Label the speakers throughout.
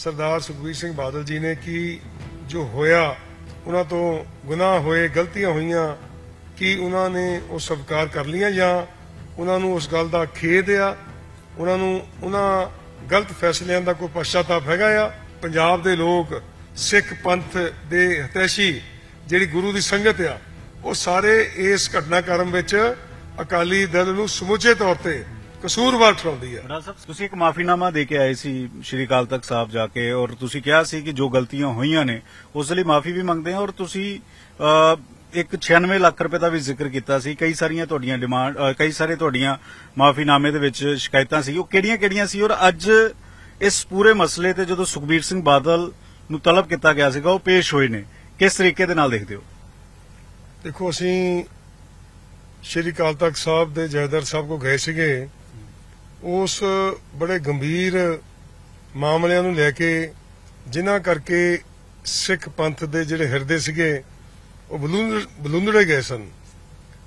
Speaker 1: ਸਰਦਾਰ ਸੁਖਬੀਰ ਸਿੰਘ ਬਾਦਲ ਜੀ ਨੇ ਕਿ ਜੋ ਹੋਇਆ, ਉਹਨਾਂ ਤੋਂ ਗੁਨਾਹ ਹੋਏ, ਗਲਤੀਆਂ ਹੋਈਆਂ, ਕਿ ਉਹਨਾਂ ਨੇ ਉਹ ਸਵੀਕਾਰ ਕਰ ਲੀਆਂ ਜਾਂ ਉਹਨਾਂ ਨੂੰ ਉਸ ਗੱਲ ਦਾ ਖੇਦ ਆ? ਉਹਨਾਂ ਨੂੰ ਉਹਨਾਂ ਗਲਤ ਫੈਸਲਿਆਂ ਦਾ ਕੋਈ ਪਛਤਾਪ ਹੈਗਾ ਆ? ਪੰਜਾਬ ਦੇ ਲੋਕ, ਸਿੱਖ ਪੰਥ ਦੇ ਹਤੈਸ਼ੀ, ਜਿਹੜੀ ਗੁਰੂ ਦੀ ਸੰਗਤ ਆ, ਉਹ ਸਾਰੇ ਇਸ ਘਟਨਾਕ੍ਰਮ ਵਿੱਚ ਅਕਾਲੀ ਦਲ ਨੂੰ ਸਮੁੱਚੇ ਤੌਰ ਤੇ ਕਸੂਰਵਾਰ ਠਹਿਰਾਉਂਦੀ ਆ।
Speaker 2: ਬੜਾ ਸਾਹਿਬ ਤੁਸੀਂ ਇੱਕ ਮਾਫੀਨਾਮਾ ਦੇ ਕੇ ਆਏ ਸੀ ਸ਼੍ਰੀ ਅਕਾਲ ਤਖਤ ਸਾਹਿਬ ਜਾ ਕੇ ਔਰ ਤੁਸੀਂ ਕਿਹਾ ਸੀ ਕਿ ਜੋ ਗਲਤੀਆਂ ਹੋਈਆਂ ਨੇ ਉਸ ਲਈ ਮਾਫੀ ਵੀ ਮੰਗਦੇ ਹਾਂ ਔਰ ਤੁਸੀਂ ਇੱਕ 96 ਲੱਖ ਰੁਪਏ ਦਾ ਵੀ ਜ਼ਿਕਰ ਕੀਤਾ ਸੀ। ਕਈ ਸਾਰੀਆਂ ਤੁਹਾਡੀਆਂ ਡਿਮਾਂਡ ਕਈ ਸਾਰੇ ਤੁਹਾਡੀਆਂ ਮਾਫੀਨਾਮੇ ਦੇ ਵਿੱਚ ਸ਼ਿਕਾਇਤਾਂ ਸੀ। ਉਹ ਕਿਹੜੀਆਂ-ਕਿਹੜੀਆਂ ਸੀ? ਔਰ ਅੱਜ ਇਸ ਪੂਰੇ ਮਸਲੇ ਤੇ ਜਦੋਂ ਸੁਖਬੀਰ ਸਿੰਘ ਬਾਦਲ ਨੂੰ ਤਲਬ ਕੀਤਾ ਗਿਆ ਸੀਗਾ ਉਹ ਪੇਸ਼ ਹੋਏ ਨੇ। ਕਿਸ ਤਰੀਕੇ ਦੇ ਨਾਲ ਦੇਖਦੇ ਹੋ?
Speaker 1: ਦੇਖੋ ਅਸੀਂ ਸ਼੍ਰੀ ਅਕਾਲ ਤਖਤ ਸਾਹਿਬ ਦੇ ਜੈਦਰ ਸਾਹਿਬ ਕੋ ਗਏ ਸੀਗੇ। ਉਸ ਬੜੇ ਗੰਭੀਰ ਮਾਮਲਿਆਂ ਨੂੰ ਲੈ ਕੇ, ਜਿਨ੍ਹਾਂ ਕਰਕੇ ਸਿੱਖ ਪੰਥ ਦੇ ਜਿਹੜੇ ਹਿਰਦੇ ਸੀਗੇ, ਉਹ ਬਲੂੰਦ- ਗਏ ਸਨ।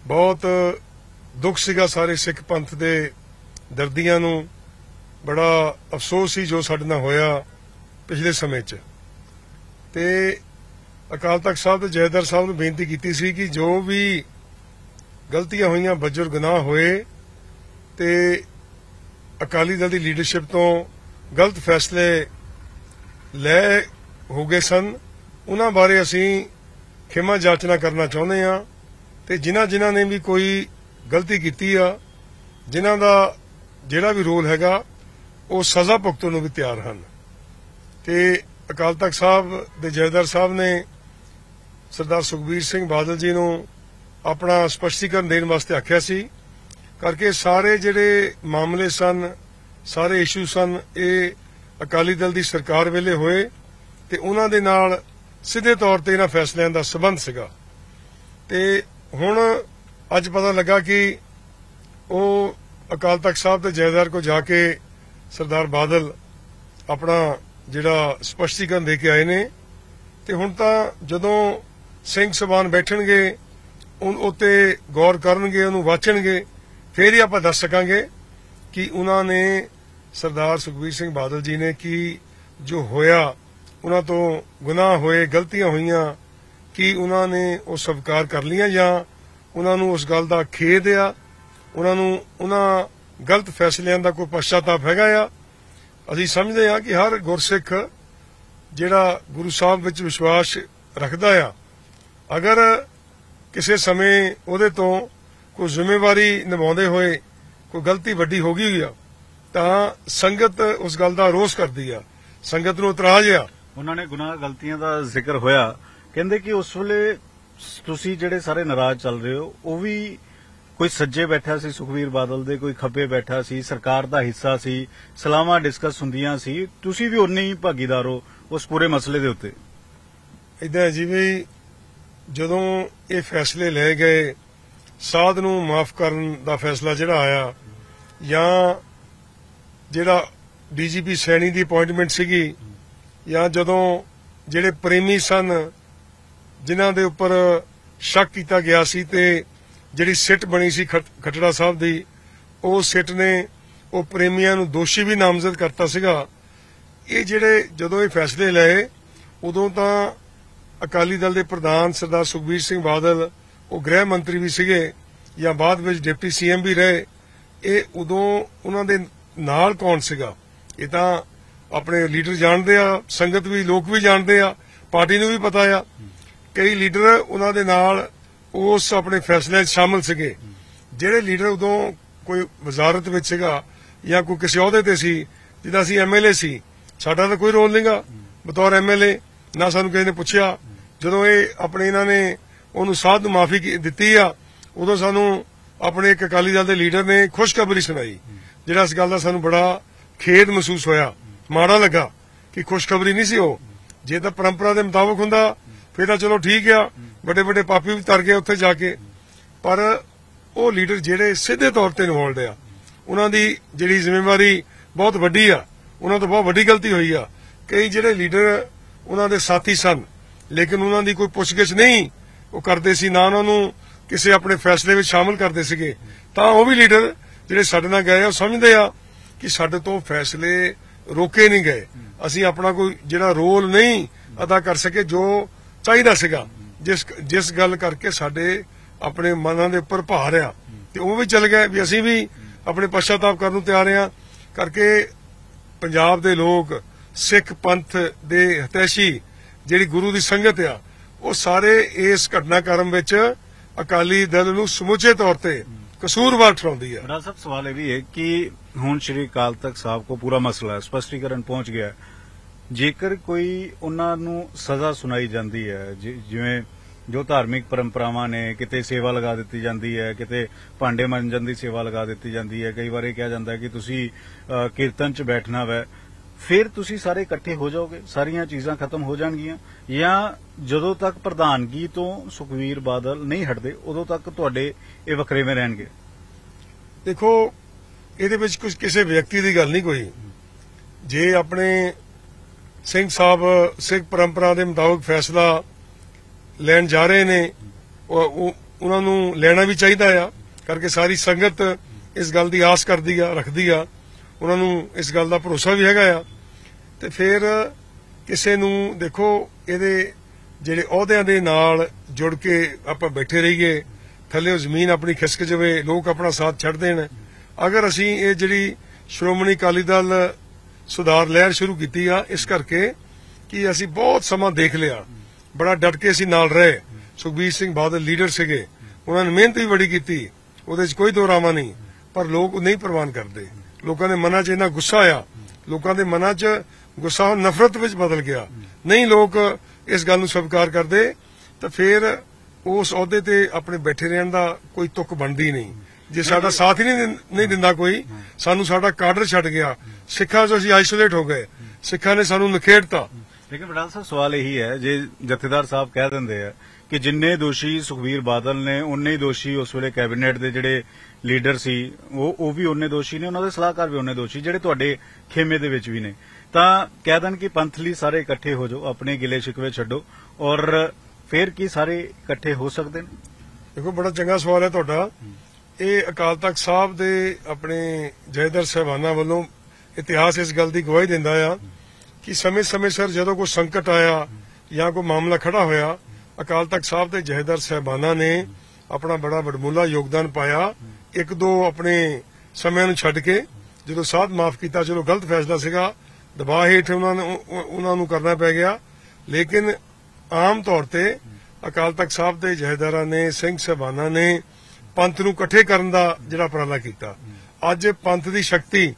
Speaker 1: ਬਹੁਤ ਦੁੱਖ ਸੀਗਾ ਸਾਰੇ ਸਿੱਖ ਪੰਥ ਦੇ ਦਰਦੀਆਂ ਨੂੰ। ਬੜਾ ਅਫਸੋਸ ਸੀ ਜੋ ਸਾਡੇ ਨਾਲ ਹੋਇਆ ਪਿਛਲੇ ਸਮੇਂ 'ਚ। ਤੇ ਅਕਾਲ ਤਖਤ ਸਾਹਿਬ ਤੇ ਜੈਦਰ ਸਾਹਿਬ ਨੂੰ ਬੇਨਤੀ ਕੀਤੀ ਸੀ ਕਿ ਜੋ ਵੀ ਗਲਤੀਆਂ ਹੋਈਆਂ ਬੱਜਰ ਗੁਨਾਹ ਹੋਏ, ਤੇ ਅਕਾਲੀ ਦਲ ਦੀ ਲੀਡਰਸ਼ਿਪ ਤੋਂ ਗਲਤ ਫੈਸਲੇ ਲੈ ਹੋ ਗਏ ਸਨ। ਉਹਨਾਂ ਬਾਰੇ ਅਸੀਂ ਖਿਮਾ ਜਾਚਨਾ ਕਰਨਾ ਚਾਹੁੰਦੇ ਹਾਂ ਤੇ ਜਿਨ੍ਹਾਂ ਜਿਨ੍ਹਾਂ ਨੇ ਵੀ ਕੋਈ ਗਲਤੀ ਕੀਤੀ ਆ, ਜਿਨ੍ਹਾਂ ਦਾ ਜਿਹੜਾ ਵੀ ਰੋਲ ਹੈਗਾ, ਉਹ ਸਜ਼ਾ ਭੁਗਤਣ ਨੂੰ ਵੀ ਤਿਆਰ ਹਨ। ਤੇ ਅਕਾਲ ਤਖਤ ਸਾਹਿਬ ਦੇ ਜੈਦਾਰ ਸਾਹਿਬ ਨੇ ਸਰਦਾਰ ਸੁਖਬੀਰ ਸਿੰਘ ਬਾਦਲ ਜੀ ਨੂੰ ਆਪਣਾ ਸਪਸ਼ਟੀਕਰਨ ਦੇਣ ਵਾਸਤੇ ਆਖਿਆ ਸੀ। ਕਰਕੇ ਸਾਰੇ ਜਿਹੜੇ ਮਾਮਲੇ ਸਨ, ਸਾਰੇ ਇਸ਼ੂ ਸਨ, ਇਹ ਅਕਾਲੀ ਦਲ ਦੀ ਸਰਕਾਰ ਵੇਲੇ ਹੋਏ ਤੇ ਉਹਨਾਂ ਦੇ ਨਾਲ ਸਿੱਧੇ ਤੌਰ ਤੇ ਇਹਨਾਂ ਫੈਸਲਿਆਂ ਦਾ ਸਬੰਧ ਸੀਗਾ। ਤੇ ਹੁਣ ਅੱਜ ਪਤਾ ਲੱਗਾ ਕਿ ਉਹ ਅਕਾਲ ਤਖਤ ਸਾਹਿਬ ਤੇ ਜੈਦਾਰ ਕੋ ਜਾ ਕੇ ਸਰਦਾਰ ਬਾਦਲ ਆਪਣਾ ਜਿਹੜਾ ਸਪਸ਼ਟੀਕਰਨ ਦੇ ਕੇ ਆਏ ਨੇ ਤੇ ਹੁਣ ਤਾਂ ਜਦੋਂ ਸਿੰਘ ਸਭਾਨ ਬੈਠਣਗੇ ਉਹ ਉਤੇ ਗੌਰ ਕਰਨਗੇ, ਉਹਨੂੰ ਵਾਚਣਗੇ ਫਿਰ ਹੀ ਆਪਾਂ ਦੱਸ ਸਕਾਂਗੇ ਕਿ ਉਹਨਾਂ ਨੇ ਸਰਦਾਰ ਸੁਖਬੀਰ ਸਿੰਘ ਬਾਦਲ ਜੀ ਨੇ ਕੀ ਜੋ ਹੋਇਆ, ਉਹਨਾਂ ਤੋਂ ਗੁਨਾਹ ਹੋਏ, ਗਲਤੀਆਂ ਹੋਈਆਂ, ਕਿ ਉਹਨਾਂ ਨੇ ਉਹ ਸਵੀਕਾਰ ਕਰ ਲੀਆਂ ਜਾਂ ਉਹਨਾਂ ਨੂੰ ਉਸ ਗੱਲ ਦਾ ਖੇਦ ਆ? ਉਹਨਾਂ ਨੂੰ ਉਹਨਾਂ ਗਲਤ ਫੈਸਲਿਆਂ ਦਾ ਕੋਈ ਪਛਤਾਪ ਹੈਗਾ ਆ? ਅਸੀਂ ਸਮਝਦੇ ਹਾਂ ਕਿ ਹਰ ਗੁਰਸਿੱਖ ਜਿਹੜਾ ਗੁਰੂ ਸਾਹਿਬ ਵਿੱਚ ਵਿਸ਼ਵਾਸ ਰੱਖਦਾ ਆ, ਅਗਰ ਕਿਸੇ ਸਮੇਂ ਉਹਦੇ ਤੋਂ ਕੋਈ ਜ਼ਿੰਮੇਵਾਰੀ ਨਿਭਾਉਂਦੇ ਹੋਏ ਕੋਈ ਗਲਤੀ ਵੱਡੀ ਹੋ ਗਈ ਆ ਤਾਂ ਸੰਗਤ ਉਸ ਗੱਲ ਦਾ ਰੋਸ ਕਰਦੀ ਆ। ਸੰਗਤ ਨੂੰ ਇਤਰਾਜ਼ ਆ।
Speaker 2: ਉਹਨਾਂ ਨੇ ਗੁਨਾਹ ਗਲਤੀਆਂ ਦਾ ਜ਼ਿਕਰ ਹੋਇਆ। ਕਹਿੰਦੇ ਕਿ ਉਸ ਵੇਲੇ ਤੁਸੀਂ ਜਿਹੜੇ ਸਾਰੇ ਨਾਰਾਜ਼ ਚੱਲ ਰਹੇ ਹੋ ਉਹ ਵੀ ਕੋਈ ਸੱਜੇ ਬੈਠਾ ਸੀ ਸੁਖਵੀਰ ਬਾਦਲ ਦੇ ਕੋਈ ਖੱਬੇ ਬੈਠਾ ਸੀ ਸਰਕਾਰ ਦਾ ਹਿੱਸਾ ਸੀ ਸਲਾਹਾਂ ਡਿਸਕਸ ਹੁੰਦੀਆਂ ਸੀ। ਤੁਸੀਂ ਵੀ ਉਨੇ ਹੀ ਭਾਗੀਦਾਰ ਹੋ ਉਸ ਪੂਰੇ ਮਸਲੇ ਦੇ ਉੱਤੇ।
Speaker 1: ਇਦਾਂ ਜਿਵੇਂ ਜਦੋਂ ਇਹ ਫੈਸਲੇ ਲਏ ਗਏ ਸਾਧ ਨੂੰ ਮਾਫ ਕਰਨ ਦਾ ਫੈਸਲਾ ਜਿਹੜਾ ਆਇਆ ਜਾਂ ਜਿਹੜਾ ਡੀਜੀਪੀ ਸੈਣੀ ਦੀ ਅਪਾਇੰਟਮੈਂਟ ਸੀਗੀ ਜਾਂ ਜਦੋਂ ਜਿਹੜੇ ਪ੍ਰੇਮੀ ਸਨ ਜਿਨ੍ਹਾਂ ਦੇ ਉੱਪਰ ਸ਼ੱਕ ਕੀਤਾ ਗਿਆ ਸੀ ਤੇ ਜਿਹੜੀ ਸਿੱਟ ਬਣੀ ਸੀ ਖਟੜਾ ਸਾਹਿਬ ਦੀ, ਉਹ ਸਿੱਟ ਨੇ ਉਹ ਪ੍ਰੇਮੀਆਂ ਨੂੰ ਦੋਸ਼ੀ ਵੀ ਨਾਮਜ਼ਦ ਕਰਤਾ ਸੀਗਾ। ਇਹ ਜਿਹੜੇ ਜਦੋਂ ਇਹ ਫੈਸਲੇ ਲਏ, ਉਦੋਂ ਤਾਂ ਅਕਾਲੀ ਦਲ ਦੇ ਪ੍ਰਧਾਨ ਸਰਦਾਰ ਸੁਖਬੀਰ ਸਿੰਘ ਬਾਦਲ ਉਹ ਗ੍ਰਹਿ ਮੰਤਰੀ ਵੀ ਸੀਗੇ ਜਾਂ ਬਾਅਦ ਵਿੱਚ ਡਿਪਟੀ ਸੀਐਮ ਵੀ ਰਹੇ, ਇਹ ਉਦੋਂ ਉਹਨਾਂ ਦੇ ਨਾਲ ਕੌਣ ਸੀਗਾ? ਇਹ ਤਾਂ ਆਪਣੇ ਲੀਡਰ ਜਾਣਦੇ ਆ, ਸੰਗਤ ਵੀ, ਲੋਕ ਵੀ ਜਾਣਦੇ ਆ, ਪਾਰਟੀ ਨੂੰ ਵੀ ਪਤਾ ਆ। ਕਈ ਲੀਡਰ ਉਹਨਾਂ ਦੇ ਨਾਲ ਉਸ ਆਪਣੇ ਫੈਸਲੇ 'ਚ ਸ਼ਾਮਲ ਸੀਗੇ। ਜਿਹੜੇ ਲੀਡਰ ਉਦੋਂ ਕੋਈ ਵਜ਼ਾਰਤ ਵਿੱਚ ਸੀਗਾ ਜਾਂ ਕੋਈ ਕਿਸੇ ਅਹੁਦੇ ਤੇ ਸੀ, ਜਿੱਦਾਂ ਅਸੀਂ ਐਮਐਲਏ ਸੀ, ਸਾਡਾ ਤਾਂ ਕੋਈ ਰੋਲ ਨਹੀਂਗਾ ਬਤੌਰ ਐਮਐਲਏ ਨਾ ਸਾਨੂੰ ਕਿਸੇ ਨੇ ਪੁੱਛਿਆ। ਜਦੋਂ ਇਹ ਆਪਣੇ ਇਹਨਾਂ ਨੇ ਉਹਨੂੰ ਸਾਧ ਨੂੰ ਮਾਫੀ ਦਿੱਤੀ ਆ, ਉਦੋਂ ਸਾਨੂੰ ਆਪਣੇ ਇੱਕ ਅਕਾਲੀ ਦਲ ਦੇ ਲੀਡਰ ਨੇ ਖੁਸ਼ਖਬਰੀ ਸੁਣਾਈ, ਜਿਹੜਾ ਇਸ ਗੱਲ ਦਾ ਸਾਨੂੰ ਬੜਾ ਖੇਦ ਮਹਿਸੂਸ ਹੋਇਆ। ਮਾੜਾ ਲੱਗਾ ਕਿ ਖੁਸ਼ਖਬਰੀ ਨਹੀਂ ਸੀ ਉਹ। ਜੇ ਤਾਂ ਪਰੰਪਰਾ ਦੇ ਮੁਤਾਬਕ ਹੁੰਦਾ, ਫਿਰ ਤਾਂ ਚਲੋ ਠੀਕ ਆ ਵੱਡੇ ਵੱਡੇ ਪਾਪੀ ਵੀ ਤਰ ਗਏ ਉੱਥੇ ਜਾ ਕੇ। ਪਰ ਉਹ ਲੀਡਰ ਜਿਹੜੇ ਸਿੱਧੇ ਤੌਰ ਤੇ ਇਨਵੋਲਡ ਆ, ਉਹਨਾਂ ਦੀ ਜਿਹੜੀ ਜ਼ਿੰਮੇਵਾਰੀ ਬਹੁਤ ਵੱਡੀ ਆ, ਉਹਨਾਂ ਤੋਂ ਬਹੁਤ ਵੱਡੀ ਗਲਤੀ ਹੋਈ ਆ। ਕਈ ਜਿਹੜੇ ਲੀਡਰ, ਉਹਨਾਂ ਦੇ ਸਾਥੀ ਸਨ, ਲੇਕਿਨ ਉਹਨਾਂ ਦੀ ਕੋਈ ਪੁੱਛਗਿੱਛ ਨਹੀਂ ਉਹ ਕਰਦੇ ਸੀ, ਨਾ ਉਹਨਾਂ ਨੂੰ ਕਿਸੇ ਆਪਣੇ ਫੈਸਲੇ ਵਿੱਚ ਸ਼ਾਮਲ ਕਰਦੇ ਸੀਗੇ। ਤਾਂ ਉਹ ਵੀ ਲੀਡਰ ਜਿਹੜੇ ਸਾਡੇ ਨਾਲ ਗਏ ਉਹ ਸਮਝਦੇ ਆ ਕਿ ਸਾਡੇ ਤੋਂ ਫੈਸਲੇ ਰੋਕੇ ਨਹੀਂ ਗਏ। ਅਸੀਂ ਆਪਣਾ ਕੋਈ ਜਿਹੜਾ ਰੋਲ ਨਹੀਂ ਅਦਾ ਕਰ ਸਕੇ, ਜੋ ਚਾਹੀਦਾ ਸੀਗਾ। ਜਿਸ ਜਿਸ ਗੱਲ ਕਰਕੇ ਸਾਡੇ ਆਪਣੇ ਮਨਾਂ ਦੇ ਉੱਪਰ ਭਾਰ ਆ। ਤੇ ਉਹ ਵੀ ਚੱਲ ਗਏ ਵੀ ਅਸੀਂ ਵੀ ਆਪਣੇ ਪਛਤਾਤਾਪ ਕਰਨ ਨੂੰ ਤਿਆਰ ਆ। ਕਰਕੇ ਪੰਜਾਬ ਦੇ ਲੋਕ, ਸਿੱਖ ਪੰਥ ਦੇ ਹਤੈਸ਼ੀ ਜਿਹੜੀ ਗੁਰੂ ਦੀ ਸੰਗਤ ਆ ਉਹ ਸਾਰੇ ਇਸ ਘਟਨਾਕ੍ਰਮ ਵਿੱਚ ਅਕਾਲੀ ਦਲ ਨੂੰ ਸਮੁੱਚੇ ਤੌਰ ਤੇ ਕਸੂਰਵਾਰ ਠਹਿਰਾਉਂਦੀ ਹੈ।
Speaker 2: ਬੜਾ ਸਭ ਸਵਾਲ ਇਹ ਵੀ ਹੈ ਕਿ ਹੁਣ ਸ਼੍ਰੀ ਅਕਾਲ ਤਖਤ ਸਾਹਿਬ ਕੋ ਪੂਰਾ ਮਸਲਾ ਸਪਸ਼ਟੀਕਰਨ ਪਹੁੰਚ ਗਿਆ ਜੇਕਰ ਕੋਈ ਉਹਨਾਂ ਨੂੰ ਸਜ਼ਾ ਸੁਣਾਈ ਜਾਂਦੀ ਹੈ ਜਿਵੇਂ ਜੋ ਧਾਰਮਿਕ ਪਰੰਪਰਾਵਾਂ ਨੇ, ਕਿਤੇ ਸੇਵਾ ਲਗਾ ਦਿੱਤੀ ਜਾਂਦੀ ਹੈ, ਕਿਤੇ ਭਾਂਡੇ ਮੰਜਣ ਦੀ ਸੇਵਾ ਲਗਾ ਦਿੱਤੀ ਜਾਂਦੀ ਹੈ, ਕਈ ਵਾਰ ਇਹ ਕਿਹਾ ਜਾਂਦਾ ਕਿ ਤੁਸੀਂ ਕੀਰਤਨ 'ਚ ਬੈਠਣਾ ਵੈ ਫਿਰ ਤੁਸੀਂ ਸਾਰੇ ਇਕੱਠੇ ਹੋ ਜਾਓਗੇ, ਸਾਰੀਆਂ ਚੀਜ਼ਾਂ ਖਤਮ ਹੋ ਜਾਣਗੀਆਂ। ਜਾਂ ਜਦੋਂ ਤੱਕ ਪ੍ਰਧਾਨਗੀ ਤੋਂ ਸੁਖਵੀਰ ਬਾਦਲ ਨਹੀਂ ਹਟਦੇ, ਉਦੋਂ ਤੱਕ ਤੁਹਾਡੇ ਇਹ ਵਖਰੇਵੇਂ ਰਹਿਣਗੇ।
Speaker 1: ਦੇਖੋ, ਇਹਦੇ ਵਿੱਚ ਕੁਝ ਕਿਸੇ ਵਿਅਕਤੀ ਦੀ ਗੱਲ ਨਹੀਂ ਕੋਈ। ਜੇ ਆਪਣੇ ਸਿੰਘ ਸਾਹਿਬ, ਸਿੱਖ ਪਰੰਪਰਾ ਦੇ ਮੁਤਾਬਕ ਫੈਸਲਾ ਲੈਣ ਜਾ ਰਹੇ ਨੇ ਉਹ- ਉਹਨਾਂ ਨੂੰ ਲੈਣਾ ਵੀ ਚਾਹੀਦਾ ਆ, ਕਰਕੇ ਸਾਰੀ ਸੰਗਤ ਇਸ ਗੱਲ ਦੀ ਆਸ ਕਰਦੀ ਆ, ਰੱਖਦੀ ਆ। ਉਹਨਾਂ ਨੂੰ ਇਸ ਗੱਲ ਦਾ ਭਰੋਸਾ ਵੀ ਹੈਗਾ ਆ। ਤੇ ਫਿਰ ਕਿਸੇ ਨੂੰ ਦੇਖੋ, ਇਹਦੇ ਜਿਹੜੇ ਅਹੁਦਿਆਂ ਦੇ ਨਾਲ ਜੁੜ ਕੇ ਆਪਾਂ ਬੈਠੇ ਰਹੀਏ, ਥੱਲੇ ਜ਼ਮੀਨ ਆਪਣੀ ਖਿਸਕ ਜਾਵੇ, ਲੋਕ ਆਪਣਾ ਸਾਥ ਛੱਡ ਦੇਣ। ਅਗਰ ਅਸੀਂ ਇਹ ਜਿਹੜੀ ਸ਼੍ਰੋਮਣੀ ਅਕਾਲੀ ਦਲ ਸੁਧਾਰ ਲਹਿਰ ਸ਼ੁਰੂ ਕੀਤੀ ਆ, ਇਸ ਕਰਕੇ ਕਿ ਅਸੀਂ ਬਹੁਤ ਸਮਾਂ ਦੇਖ ਲਿਆ। ਬੜਾ ਡਟ ਕੇ ਅਸੀਂ ਨਾਲ ਰਹੇ। ਸੁਖਬੀਰ ਸਿੰਘ ਬਾਦਲ ਲੀਡਰ ਸੀਗੇ। ਉਹਨਾਂ ਨੇ ਮਿਹਨਤ ਵੀ ਬੜੀ ਕੀਤੀ। ਉਹਦੇ 'ਚ ਕੋਈ ਦੋਰਾਵਾ ਨਹੀਂ। ਪਰ ਲੋਕ ਨਹੀਂ ਪ੍ਰਵਾਨ ਕਰਦੇ। ਲੋਕਾਂ ਦੇ ਮਨਾਂ 'ਚ ਇਹਨਾਂ ਗੁੱਸਾ ਆ ਲੋਕਾਂ ਦੇ ਮਨਾਂ 'ਚ ਗੁੱਸਾ ਹੁਣ ਨਫ਼ਰਤ ਵਿੱਚ ਬਦਲ ਗਿਆ। ਨਹੀਂ ਲੋਕ ਇਸ ਗੱਲ ਨੂੰ ਸਵੀਕਾਰ ਕਰਦੇ ਤਾਂ ਫਿਰ ਉਸ ਅਹੁਦੇ ਤੇ ਆਪਣੇ ਬੈਠੇ ਰਹਿਣ ਦਾ ਕੋਈ ਤੁਕ ਬਣਦੀ ਨਹੀਂ। ਜੇ ਸਾਡਾ ਸਾਥ ਹੀ ਨਹੀਂ ਦਿੰਦਾ ਕੋਈ ਸਾਨੂੰ ਸਾਡਾ ਕਾਡਰ ਛੱਡ ਗਿਆ। ਸਿੱਖਾਂ 'ਚੋਂ ਅਸੀਂ ਆਈਸੋਲੇਟ ਹੋ ਗਏ। ਸਿੱਖਾਂ ਨੇ ਸਾਨੂੰ ਨਖੇੜਤਾ।
Speaker 2: ਲੇਕਿਨ ਬੜਾ ਸਾਹਿਬ ਸਵਾਲ ਇਹੀ ਹੈ ਜੇ ਜਥੇਦਾਰ ਸਾਹਿਬ ਕਹਿ ਦਿੰਦੇ ਆ ਕਿ ਜਿੰਨੇ ਦੋਸ਼ੀ ਸੁਖਵੀਰ ਬਾਦਲ ਨੇ ਉਨੇ ਹੀ ਦੋਸ਼ੀ ਉਸ ਵੇਲੇ ਕੈਬਨਿਟ ਦੇ ਜਿਹੜੇ ਲੀਡਰ ਸੀ ਉਹ ਉਹ ਵੀ ਉਨੇ ਦੋਸ਼ੀ ਨੇ ਉਹਨਾਂ ਦੇ ਸਲਾਹਕਾਰ ਵੀ ਉਨੇ ਦੋਸ਼ੀ ਜਿਹੜੇ ਤੁਹਾਡੇ ਖੇਮੇ ਦੇ ਵਿੱਚ ਵੀ ਨੇ। ਤਾਂ ਕਹਿ ਦੇਣ ਕਿ ਪੰਥ ਲਈ ਸਾਰੇ ਇਕੱਠੇ ਹੋ ਜਾਓ ਆਪਣੇ ਗਿਲੇ ਸ਼ਿਕਵੇ ਛੱਡੋ ਔਰ ਫਿਰ ਕੀ ਸਾਰੇ ਇਕੱਠੇ ਹੋ ਸਕਦੇ ਨੇ?
Speaker 1: ਦੇਖੋ ਬੜਾ ਚੰਗਾ ਸਵਾਲ ਹੈ ਤੁਹਾਡਾ। ਇਹ ਅਕਾਲ ਤਖਤ ਸਾਹਿਬ ਦੇ ਆਪਣੇ ਜੈਦਰ ਸਹਿਬਾਨਾਂ ਵੱਲੋਂ ਇਤਿਹਾਸ ਇਸ ਗੱਲ ਦੀ ਗਵਾਹੀ ਦਿੰਦਾ ਆ ਕਿ ਸਮੇਂ-ਸਮੇਂ ਸਿਰ ਜਦੋਂ ਕੋਈ ਸੰਕਟ ਆਇਆ ਜਾਂ ਕੋਈ ਮਾਮਲਾ ਖੜਾ ਹੋਇਆ ਅਕਾਲ ਤਖਤ ਸਾਹਿਬ ਦੇ ਜਹੇਦਾਰ ਸਹਿਬਾਨਾਂ ਨੇ ਆਪਣਾ ਬੜਾ ਵਡਮੁੱਲਾ ਯੋਗਦਾਨ ਪਾਇਆ। ਇੱਕ ਦੋ ਆਪਣੇ ਸਮਿਆਂ ਨੂੰ ਛੱਡ ਕੇ ਜਦੋਂ ਸਾਧ ਮਾਫ ਕੀਤਾ, ਚਲੋ ਗਲਤ ਫੈਸਲਾ ਸੀਗਾ, ਦਬਾਅ ਹੇਠ ਉਹਨਾਂ ਨੂੰ ਉਹਨਾਂ ਨੂੰ ਕਰਨਾ ਪੈ ਗਿਆ। ਲੇਕਿਨ ਆਮ ਤੌਰ ਤੇ ਅਕਾਲ ਤਖਤ ਸਾਹਿਬ ਦੇ ਜਹੇਦਾਰਾਂ ਨੇ, ਸਿੰਘ ਸਹਿਬਾਨਾਂ ਨੇ ਪੰਥ ਨੂੰ ਇਕੱਠੇ ਕਰਨ ਦਾ ਜਿਹੜਾ ਉਪਰਾਲਾ ਕੀਤਾ। ਅੱਜ ਪੰਥ ਦੀ ਸ਼ਕਤੀ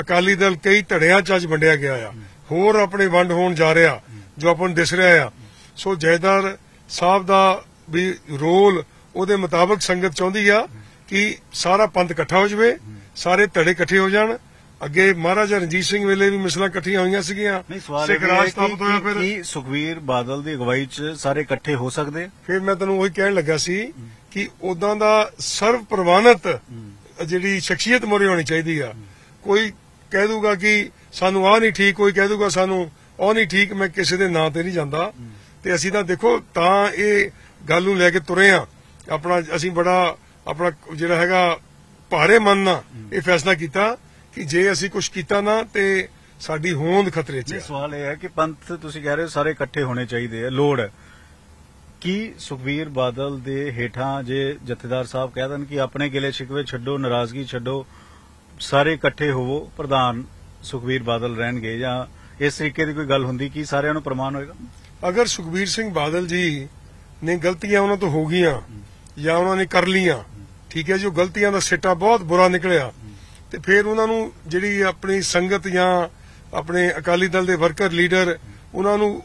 Speaker 1: ਅਕਾਲੀ ਦਲ ਕਈ ਧੜਿਆਂ ਚ ਅੱਜ ਵੰਡਿਆ ਗਿਆ ਆ। ਹੋਰ ਆਪਣੇ ਵੰਡ ਹੋਣ ਜਾ ਰਿਹਾ, ਜੋ ਆਪਾਂ ਨੂੰ ਦਿਸ ਰਿਹਾ ਆ। ਸੋ ਜੈਦਾਰ ਸਾਹਿਬ ਦਾ ਵੀ ਰੋਲ ਉਹਦੇ ਮੁਤਾਬਕ ਸੰਗਤ ਚਾਹੁੰਦੀ ਆ ਕਿ ਸਾਰਾ ਪੰਥ ਇਕੱਠਾ ਹੋ ਜਾਵੇ ਸਾਰੇ ਧੜੇ ਇਕੱਠੇ ਹੋ ਜਾਣ। ਅੱਗੇ ਮਹਾਰਾਜਾ ਰਣਜੀਤ ਸਿੰਘ ਵੇਲੇ ਵੀ ਮਿਸਲਾਂ ਇਕੱਠੀਆਂ ਹੋਈਆਂ ਸੀਗੀਆਂ। ਸਿੱਖ ਰਾਜ ਸਥਾਪਿਤ ਹੋਇਆ ਫਿਰ।
Speaker 2: ਕੀ ਸੁਖਵੀਰ ਬਾਦਲ ਦੀ ਅਗਵਾਈ 'ਚ ਸਾਰੇ ਇਕੱਠੇ ਹੋ ਸਕਦੇ?
Speaker 1: ਫਿਰ ਮੈਂ ਤੈਨੂੰ ਉਹੀ ਕਹਿਣ ਲੱਗਾ ਸੀ ਕਿ ਉਦਾਂ ਦਾ ਸਰਵ ਪ੍ਰਵਾਨਿਤ ਜਿਹੜੀ ਸ਼ਖਸੀਅਤ ਮੋਰੇ ਹੋਣੀ ਚਾਹੀਦੀ ਆ। ਕੋਈ ਕਹਿ ਦੂਗਾ ਕਿ ਸਾਨੂੰ ਆਹ ਨਹੀਂ ਠੀਕ ਕੋਈ ਕਹਿ ਦੂਗਾ ਸਾਨੂੰ ਉਹ ਨਹੀਂ ਠੀਕ ਮੈਂ ਕਿਸੇ ਦੇ ਨਾਂ ਤੇ ਨਹੀਂ ਜਾਂਦਾ। ਤੇ ਅਸੀਂ ਤਾਂ ਦੇਖੋ ਤਾਂ ਇਹ ਗੱਲ ਨੂੰ ਲੈ ਕੇ ਤੁਰੇ ਆ। ਆਪਣਾ ਅਸੀਂ ਬੜਾ ਆਪਣਾ ਜਿਹੜਾ ਹੈਗਾ ਭਾਰੇ ਮਨ ਨਾਲ ਇਹ ਫੈਸਲਾ ਕੀਤਾ ਕਿ ਜੇ ਅਸੀਂ ਕੁਝ ਕੀਤਾ ਨਾ ਤੇ ਸਾਡੀ ਹੋਂਦ ਖਤਰੇ 'ਚ ਹੈ
Speaker 2: ਸਵਾਲ ਇਹ ਹੈ ਕਿ ਪੰਥ ਤੁਸੀਂ ਕਹਿ ਰਹੇ ਹੋ ਸਾਰੇ ਇਕੱਠੇ ਹੋਣੇ ਚਾਹੀਦੇ ਆ ਲੋੜ। ਹੈ ਕੀ ਸੁਖਵੀਰ ਬਾਦਲ ਦੇ ਹੇਠਾਂ ਜੇ ਜਥੇਦਾਰ ਸਾਹਿਬ ਕਹਿ ਦੇਣ ਕਿ ਆਪਣੇ ਗਿਲੇ ਸ਼ਿਕਵੇ ਛੱਡੋ ਨਾਰਾਜ਼ਗੀ ਛੱਡੋ ਸਾਰੇ ਇਕੱਠੇ ਹੋਵੋ ਪ੍ਰਧਾਨ ਸੁਖਵੀਰ ਬਾਦਲ ਰਹਿਣਗੇ ਜਾਂ ਇਸ ਤਰੀਕੇ ਦੀ ਕੋਈ ਗੱਲ ਹੁੰਦੀ ਕੀ ਸਾਰਿਆਂ ਨੂੰ ਪ੍ਰਮਾਣ ਹੋਏਗਾ?
Speaker 1: ਅਗਰ ਸੁਖਬੀਰ ਸਿੰਘ ਬਾਦਲ ਜੀ ਨੇ ਗਲਤੀਆਂ ਉਹਨਾਂ ਤੋਂ ਹੋ ਗਈਆਂ ਜਾਂ ਉਹਨਾਂ ਨੇ ਕਰ ਲੀਆਂ ਠੀਕ ਹੈ ਜੀ ਉਹ ਗਲਤੀਆਂ ਦਾ ਸਿੱਟਾ ਬਹੁਤ ਬੁਰਾ ਨਿਕਲਿਆ। ਤੇ ਫਿਰ ਉਹਨਾਂ ਨੂੰ ਜਿਹੜੀ ਆਪਣੀ ਸੰਗਤ ਜਾਂ ਆਪਣੇ ਅਕਾਲੀ ਦਲ ਦੇ ਵਰਕਰ ਲੀਡਰ ਉਹਨਾਂ ਨੂੰ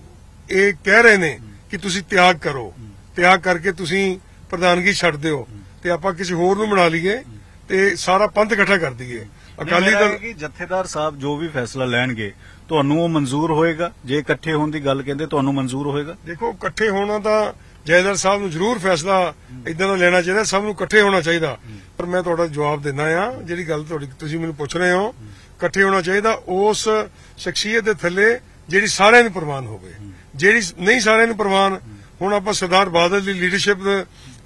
Speaker 1: ਇਹ ਕਹਿ ਰਹੇ ਨੇ ਕਿ ਤੁਸੀਂ ਤਿਆਗ ਕਰੋ। ਤਿਆਗ ਕਰਕੇ ਤੁਸੀਂ ਪ੍ਰਧਾਨਗੀ ਛੱਡ ਦਿਓ। ਤੇ ਆਪਾਂ ਕਿਸੇ ਹੋਰ ਨੂੰ ਬਣਾ ਲਈਏ ਤੇ ਸਾਰਾ ਪੰਥ ਇਕੱਠਾ ਕਰ ਦਈਏ। ਅਕਾਲੀ ਦਲ
Speaker 2: ਕਿ ਜਥੇਦਾਰ ਸਾਹਿਬ ਜੋ ਵੀ ਫੈਸਲਾ ਲੈਣਗੇ ਤੁਹਾਨੂੰ ਉਹ ਮਨਜ਼ੂਰ ਹੋਏਗਾ। ਜੇ ਇਕੱਠੇ ਹੋਣ ਦੀ ਗੱਲ ਕਹਿੰਦੇ ਤੁਹਾਨੂੰ ਮਨਜ਼ੂਰ ਹੋਏਗਾ।
Speaker 1: ਦੇਖੋ ਇਕੱਠੇ ਹੋਣਾ ਤਾਂ ਜੈਦਰ ਸਾਹਿਬ ਨੂੰ ਜ਼ਰੂਰ ਫੈਸਲਾ ਇਦਾਂ ਦਾ ਲੈਣਾ ਚਾਹੀਦਾ, ਸਭ ਨੂੰ ਇਕੱਠੇ ਹੋਣਾ ਚਾਹੀਦਾ। ਪਰ ਮੈਂ ਤੁਹਾਡਾ ਜਵਾਬ ਦਿੰਦਾ ਆ ਜਿਹੜੀ ਗੱਲ ਤੁਹਾਡੀ ਤੁਸੀਂ ਮੈਨੂੰ ਪੁੱਛ ਰਹੇ ਹੋ, ਇਕੱਠੇ ਹੋਣਾ ਚਾਹੀਦਾ, ਉਸ ਸ਼ਖਸੀਅਤ ਦੇ ਥੱਲੇ ਜਿਹੜੀ ਸਾਰਿਆਂ ਨੂੰ ਪ੍ਰਵਾਨ ਹੋਵੇ। ਜਿਹੜੀ ਨਹੀਂ ਸਾਰਿਆਂ ਨੂੰ ਪ੍ਰਵਾਨ ਹੁਣ ਆਪਾਂ ਸਰਦਾਰ ਬਾਦਲ ਦੀ ਲੀਡਰਸ਼ਿਪ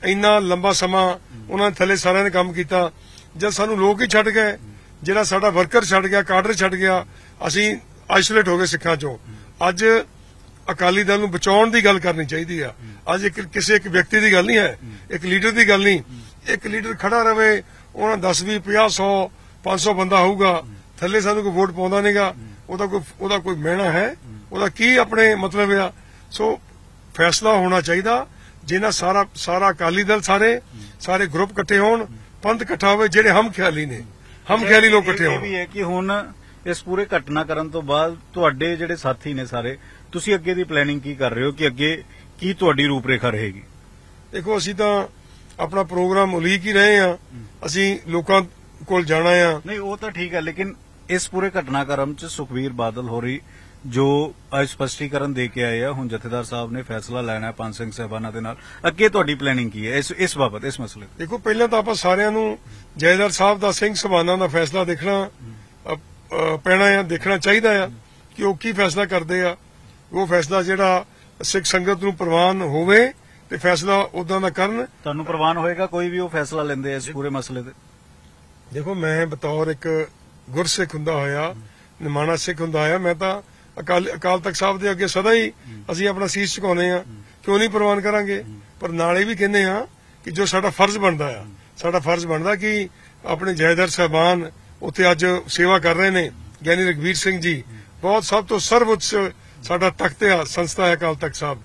Speaker 1: ਇੰਨਾ ਲੰਬਾ ਸਮਾਂ ਉਹਨਾਂ ਦੇ ਥੱਲੇ ਸਾਰਿਆਂ ਨੇ ਕੰਮ ਕੀਤਾ, ਜਦ ਸਾਨੂੰ ਲੋਕ ਹੀ ਛੱਡ ਗਏ, ਜਿਹੜਾ ਸਾਡਾ ਵਰਕਰ ਛੱਡ ਗਿਆ, ਕਾਡਰ ਛੱਡ ਗਿਆ, ਅਸੀਂ ਆਈਸੋਲੇਟ ਹੋ ਗਏ ਸਿੱਖਾਂ ਚੋਂ। ਅੱਜ ਅਕਾਲੀ ਦਲ ਨੂੰ ਬਚਾਉਣ ਦੀ ਗੱਲ ਕਰਨੀ ਚਾਹੀਦੀ ਆ। ਅੱਜ ਇੱਕ ਕਿਸੇ ਇੱਕ ਵਿਅਕਤੀ ਦੀ ਗੱਲ ਨਹੀਂ ਹੈ, ਇੱਕ ਲੀਡਰ ਦੀ ਗੱਲ ਨਹੀਂ। ਇੱਕ ਲੀਡਰ ਖੜਾ ਰਵੇ, ਉਹਨਾਂ 10 20 50 100 500 ਬੰਦਾ ਹੋਊਗਾ, ਥੱਲੇ ਸਾਨੂੰ ਕੋਈ ਵੋਟ ਪਾਉਂਦਾ ਨਹੀਂਗਾ, ਉਹਦਾ ਕੋਈ ਉਹਦਾ ਕੋਈ ਮਹਿਣਾ ਹੈ, ਉਹਦਾ ਕੀ ਆਪਣੇ ਮਤਲਬ ਆ। ਸੋ ਫੈਸਲਾ ਹੋਣਾ ਚਾਹੀਦਾ ਜਿਹਨਾਂ ਸਾਰਾ ਸਾਰਾ ਅਕਾਲੀ ਦਲ ਸਾਰੇ ਸਾਰੇ ਗਰੁੱਪ ਇਕੱਠੇ ਹੋਣ, ਪੰਥ ਇਕੱਠਾ ਹੋਵੇ, ਜਿਹੜੇ ਹਮ ਖਿਆਲੀ ਨੇ, ਹਮ ਖਿਆਲੀ ਲੋਕ ਇਕੱਠੇ
Speaker 2: ਇਹ
Speaker 1: ਹੋਣ
Speaker 2: ਵੀ ਹੈ ਕਿ ਹੁਣ ਇਸ ਪੂਰੇ ਘਟਨਾ ਕਰਨ ਤੋਂ ਬਾਅਦ ਤੁਹਾਡੇ ਜਿਹੜੇ ਸਾਥੀ ਨੇ ਸਾਰੇ ਤੁਸੀਂ ਅੱਗੇ ਦੀ ਪਲੈਨਿੰਗ ਕੀ ਕਰ ਰਹੇ ਹੋ ਕਿ ਅੱਗੇ ਕੀ ਤੁਹਾਡੀ ਰੂਪਰੇਖਾ ਰਹੇਗੀ?
Speaker 1: ਦੇਖੋ ਅਸੀਂ ਤਾਂ ਆਪਣਾ ਪ੍ਰੋਗਰਾਮ ਉਲੀਕ ਹੀ ਰਹੇ ਆ ਅਸੀਂ ਲੋਕਾਂ ਕੋਲ ਜਾਣਾ ਆ।
Speaker 2: ਨਹੀਂ ਉਹ ਤਾਂ ਠੀਕ ਹੈ ਲੇਕਿਨ ਇਸ ਪੂਰੇ ਘਟਨਾਕ੍ਰਮ ਚ ਸੁਖਵੀਰ ਬਾਦਲ ਹੋਰੀ ਜੋ ਅੱਜ ਸਪਸ਼ਟੀਕਰਨ ਦੇ ਕੇ ਆਏ ਆ ਹੁਣ ਜਥੇਦਾਰ ਸਾਹਿਬ ਨੇ ਫੈਸਲਾ ਲੈਣਾ ਹੈ ਪੰਜ ਸਿੰਘ ਸਾਹਿਬਾਨਾਂ ਦੇ ਨਾਲ। ਅੱਗੇ ਤੁਹਾਡੀ ਪਲੈਨਿੰਗ ਕੀ ਹੈ? ਇਸ ਇਸ ਬਾਬਤ ਇਸ ਮਸਲੇ ਤੇ।
Speaker 1: ਦੇਖੋ ਪਹਿਲਾਂ ਤਾਂ ਆਪਾਂ ਸਾਰਿਆਂ ਨੂੰ ਜੈਦਾਰ ਸਾਹਿਬ ਦਾ ਸਿੰਘ ਸਭਾਨਾਂ ਦਾ ਫੈਸਲਾ ਦੇਖਣਾ ਪੈਣਾ ਆ ਦੇਖਣਾ ਚਾਹੀਦਾ ਆ ਕਿ ਉਹ ਕੀ ਫੈਸਲਾ ਕਰਦੇ ਆ। ਉਹ ਫੈਸਲਾ ਜਿਹੜਾ ਸਿੱਖ ਸੰਗਤ ਨੂੰ ਪ੍ਰਵਾਨ ਹੋਵੇ ਤੇ ਫੈਸਲਾ ਉਦਾਂ ਦਾ ਕਰਨ।
Speaker 2: ਤੁਹਾਨੂੰ ਪ੍ਰਵਾਨ ਹੋਏਗਾ ਕੋਈ ਵੀ ਉਹ ਫੈਸਲਾ ਲੈਂਦੇ ਇਸ ਪੂਰੇ ਮਸਲੇ ਤੇ।
Speaker 1: ਦੇਖੋ ਮੈਂ ਬਤੌਰ ਇੱਕ ਗੁਰਸਿੱਖ ਹੁੰਦਾ ਹੋਇਆ ਨਿਮਾਣਾ ਸਿੱਖ ਹੁੰਦਾ ਹੋਇਆ ਮੈਂ ਤਾਂ ਅਕਾਲ ਅਕਾਲ ਤਖਤ ਸਾਹਿਬ ਦੇ ਅੱਗੇ ਸਦਾ ਹੀ ਅਸੀਂ ਆਪਣਾ ਸੀਸ ਝੁਕਾਉਨੇ ਆ ਕਿਉਂ ਨਹੀਂ ਪ੍ਰਵਾਨ ਕਰਾਂਗੇ? ਪਰ ਨਾਲੇ ਵੀ ਕਹਿੰਦੇ ਆ ਕਿ ਜੋ ਸਾਡਾ ਫਰਜ਼ ਬਣਦਾ ਆ ਸਾਡਾ ਫਰਜ਼ ਬਣਦਾ ਕਿ ਆਪਣੇ ਜੈਦਰ ਸਾਹਿਬਾਨ ਉੱਥੇ ਅੱਜ ਸੇਵਾ ਕਰ ਰਹੇ ਨੇ ਗਿਆਨੀ ਰਗਵੀਰ ਸਿੰਘ ਜੀ। ਬਹੁਤ ਸਭ ਤੋਂ ਸਰਵਉੱਚ ਸਾਡਾ ਤਖਤ ਆ ਸੰਸਥਾ ਹੈ ਅਕਾਲ ਤਖਤ ਸਾਹਿਬ।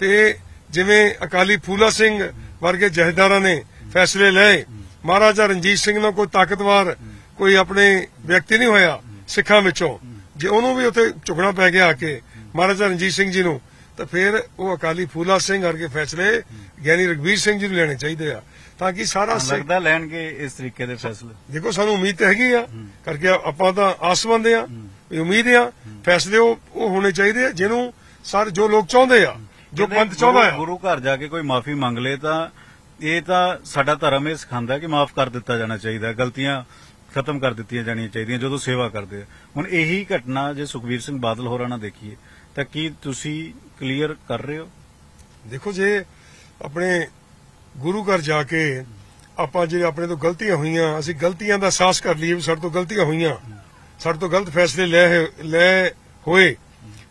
Speaker 1: ਤੇ ਜਿਵੇਂ ਅਕਾਲੀ ਫੂਲਾ ਸਿੰਘ ਵਰਗੇ ਜਹੇਦਾਰਾਂ ਨੇ ਫੈਸਲੇ ਲਏ ਮਹਾਰਾਜਾ ਰਣਜੀਤ ਸਿੰਘ ਨਾਲ ਕੋਈ ਤਾਕਤਵਰ ਕੋਈ ਆਪਣੇ ਵਿਅਕਤੀ ਨਹੀਂ ਹੋਇਆ ਸਿੱਖਾਂ ਵਿੱਚੋਂ। ਜੇ ਉਹਨੂੰ ਵੀ ਉੱਥੇ ਝੁਕਣਾ ਪੈ ਗਿਆ ਆ ਕੇ ਮਹਾਰਾਜਾ ਰਣਜੀਤ ਸਿੰਘ ਜੀ ਨੂੰ ਤਾਂ ਫਿਰ ਉਹ ਅਕਾਲੀ ਫੂਲਾ ਸਿੰਘ ਵਰਗੇ ਫੈਸਲੇ ਗਿਆਨੀ ਰਗਵੀਰ ਸਿੰਘ ਜੀ ਨੂੰ ਲੈਣੇ ਚਾਹੀਦੇ ਆ ਤਾਂ ਕਿ ਸਾਰਾ
Speaker 2: ਲੱਗਦਾ ਲੈਣਗੇ ਇਸ ਤਰੀਕੇ ਦੇ ਫੈਸਲੇ?
Speaker 1: ਦੇਖੋ ਸਾਨੂੰ ਉਮੀਦ ਤਾਂ ਹੈਗੀ ਆ ਕਰਕੇ ਆਪਾਂ ਤਾਂ ਆਸਵੰਦ ਆ। ਉਮੀਦ ਆ ਫੈਸਲੇ ਉਹ ਉਹ ਹੋਣੇ ਚਾਹੀਦੇ ਆ ਜਿਹਨੂੰ ਸਾਰੇ ਜੋ ਲੋਕ ਚਾਹੁੰਦੇ ਆ ਜੋ ਪੰਥ ਚਾਹੁੰਦਾ ਆ।
Speaker 2: ਗੁਰੂ ਘਰ ਜਾ ਕੇ ਕੋਈ ਮਾਫੀ ਮੰਗ ਲੇ ਤਾਂ ਇਹ ਤਾਂ ਸਾਡਾ ਧਰਮ ਇਹ ਸਿਖਾਉਂਦਾ ਕਿ ਮਾਫ ਕਰ ਦਿੱਤਾ ਜਾਣਾ ਚਾਹੀਦਾ ਹੈ। ਗਲਤੀਆਂ ਖਤਮ ਕਰ ਦਿੱਤੀਆਂ ਜਾਣੀਆਂ ਚਾਹੀਦੀਆਂ ਜਦੋਂ ਸੇਵਾ ਕਰਦੇ ਆ। ਹੁਣ ਇਹੀ ਘਟਨਾ ਜੇ ਸੁਖਵੀਰ ਸਿੰਘ ਬਾਦਲ ਹੋਰਾਂ ਨਾਲ ਦੇਖੀਏ ਤਾਂ ਕੀ ਤੁਸੀਂ ਕਲੀਅਰ ਕਰ ਰਹੇ ਹੋ?
Speaker 1: ਦੇਖੋ ਜੇ ਆਪਣੇ ਗੁਰੂ ਘਰ ਜਾ ਕੇ ਆਪਾਂ ਜਿਹੜੇ ਆਪਣੇ ਤੋਂ ਗਲਤੀਆਂ ਹੋਈਆਂ ਅਸੀਂ ਗਲਤੀਆਂ ਦਾ ਅਹਿਸਾਸ ਕਰ ਲਈਏ ਵੀ ਸਾਡੇ ਤੋਂ ਗਲਤੀਆਂ ਹੋਈਆਂ। ਸਾਡੇ ਤੋਂ ਗਲਤ ਫੈਸਲੇ ਲੈ ਹੋਏ- ਲੈ ਹੋਏ,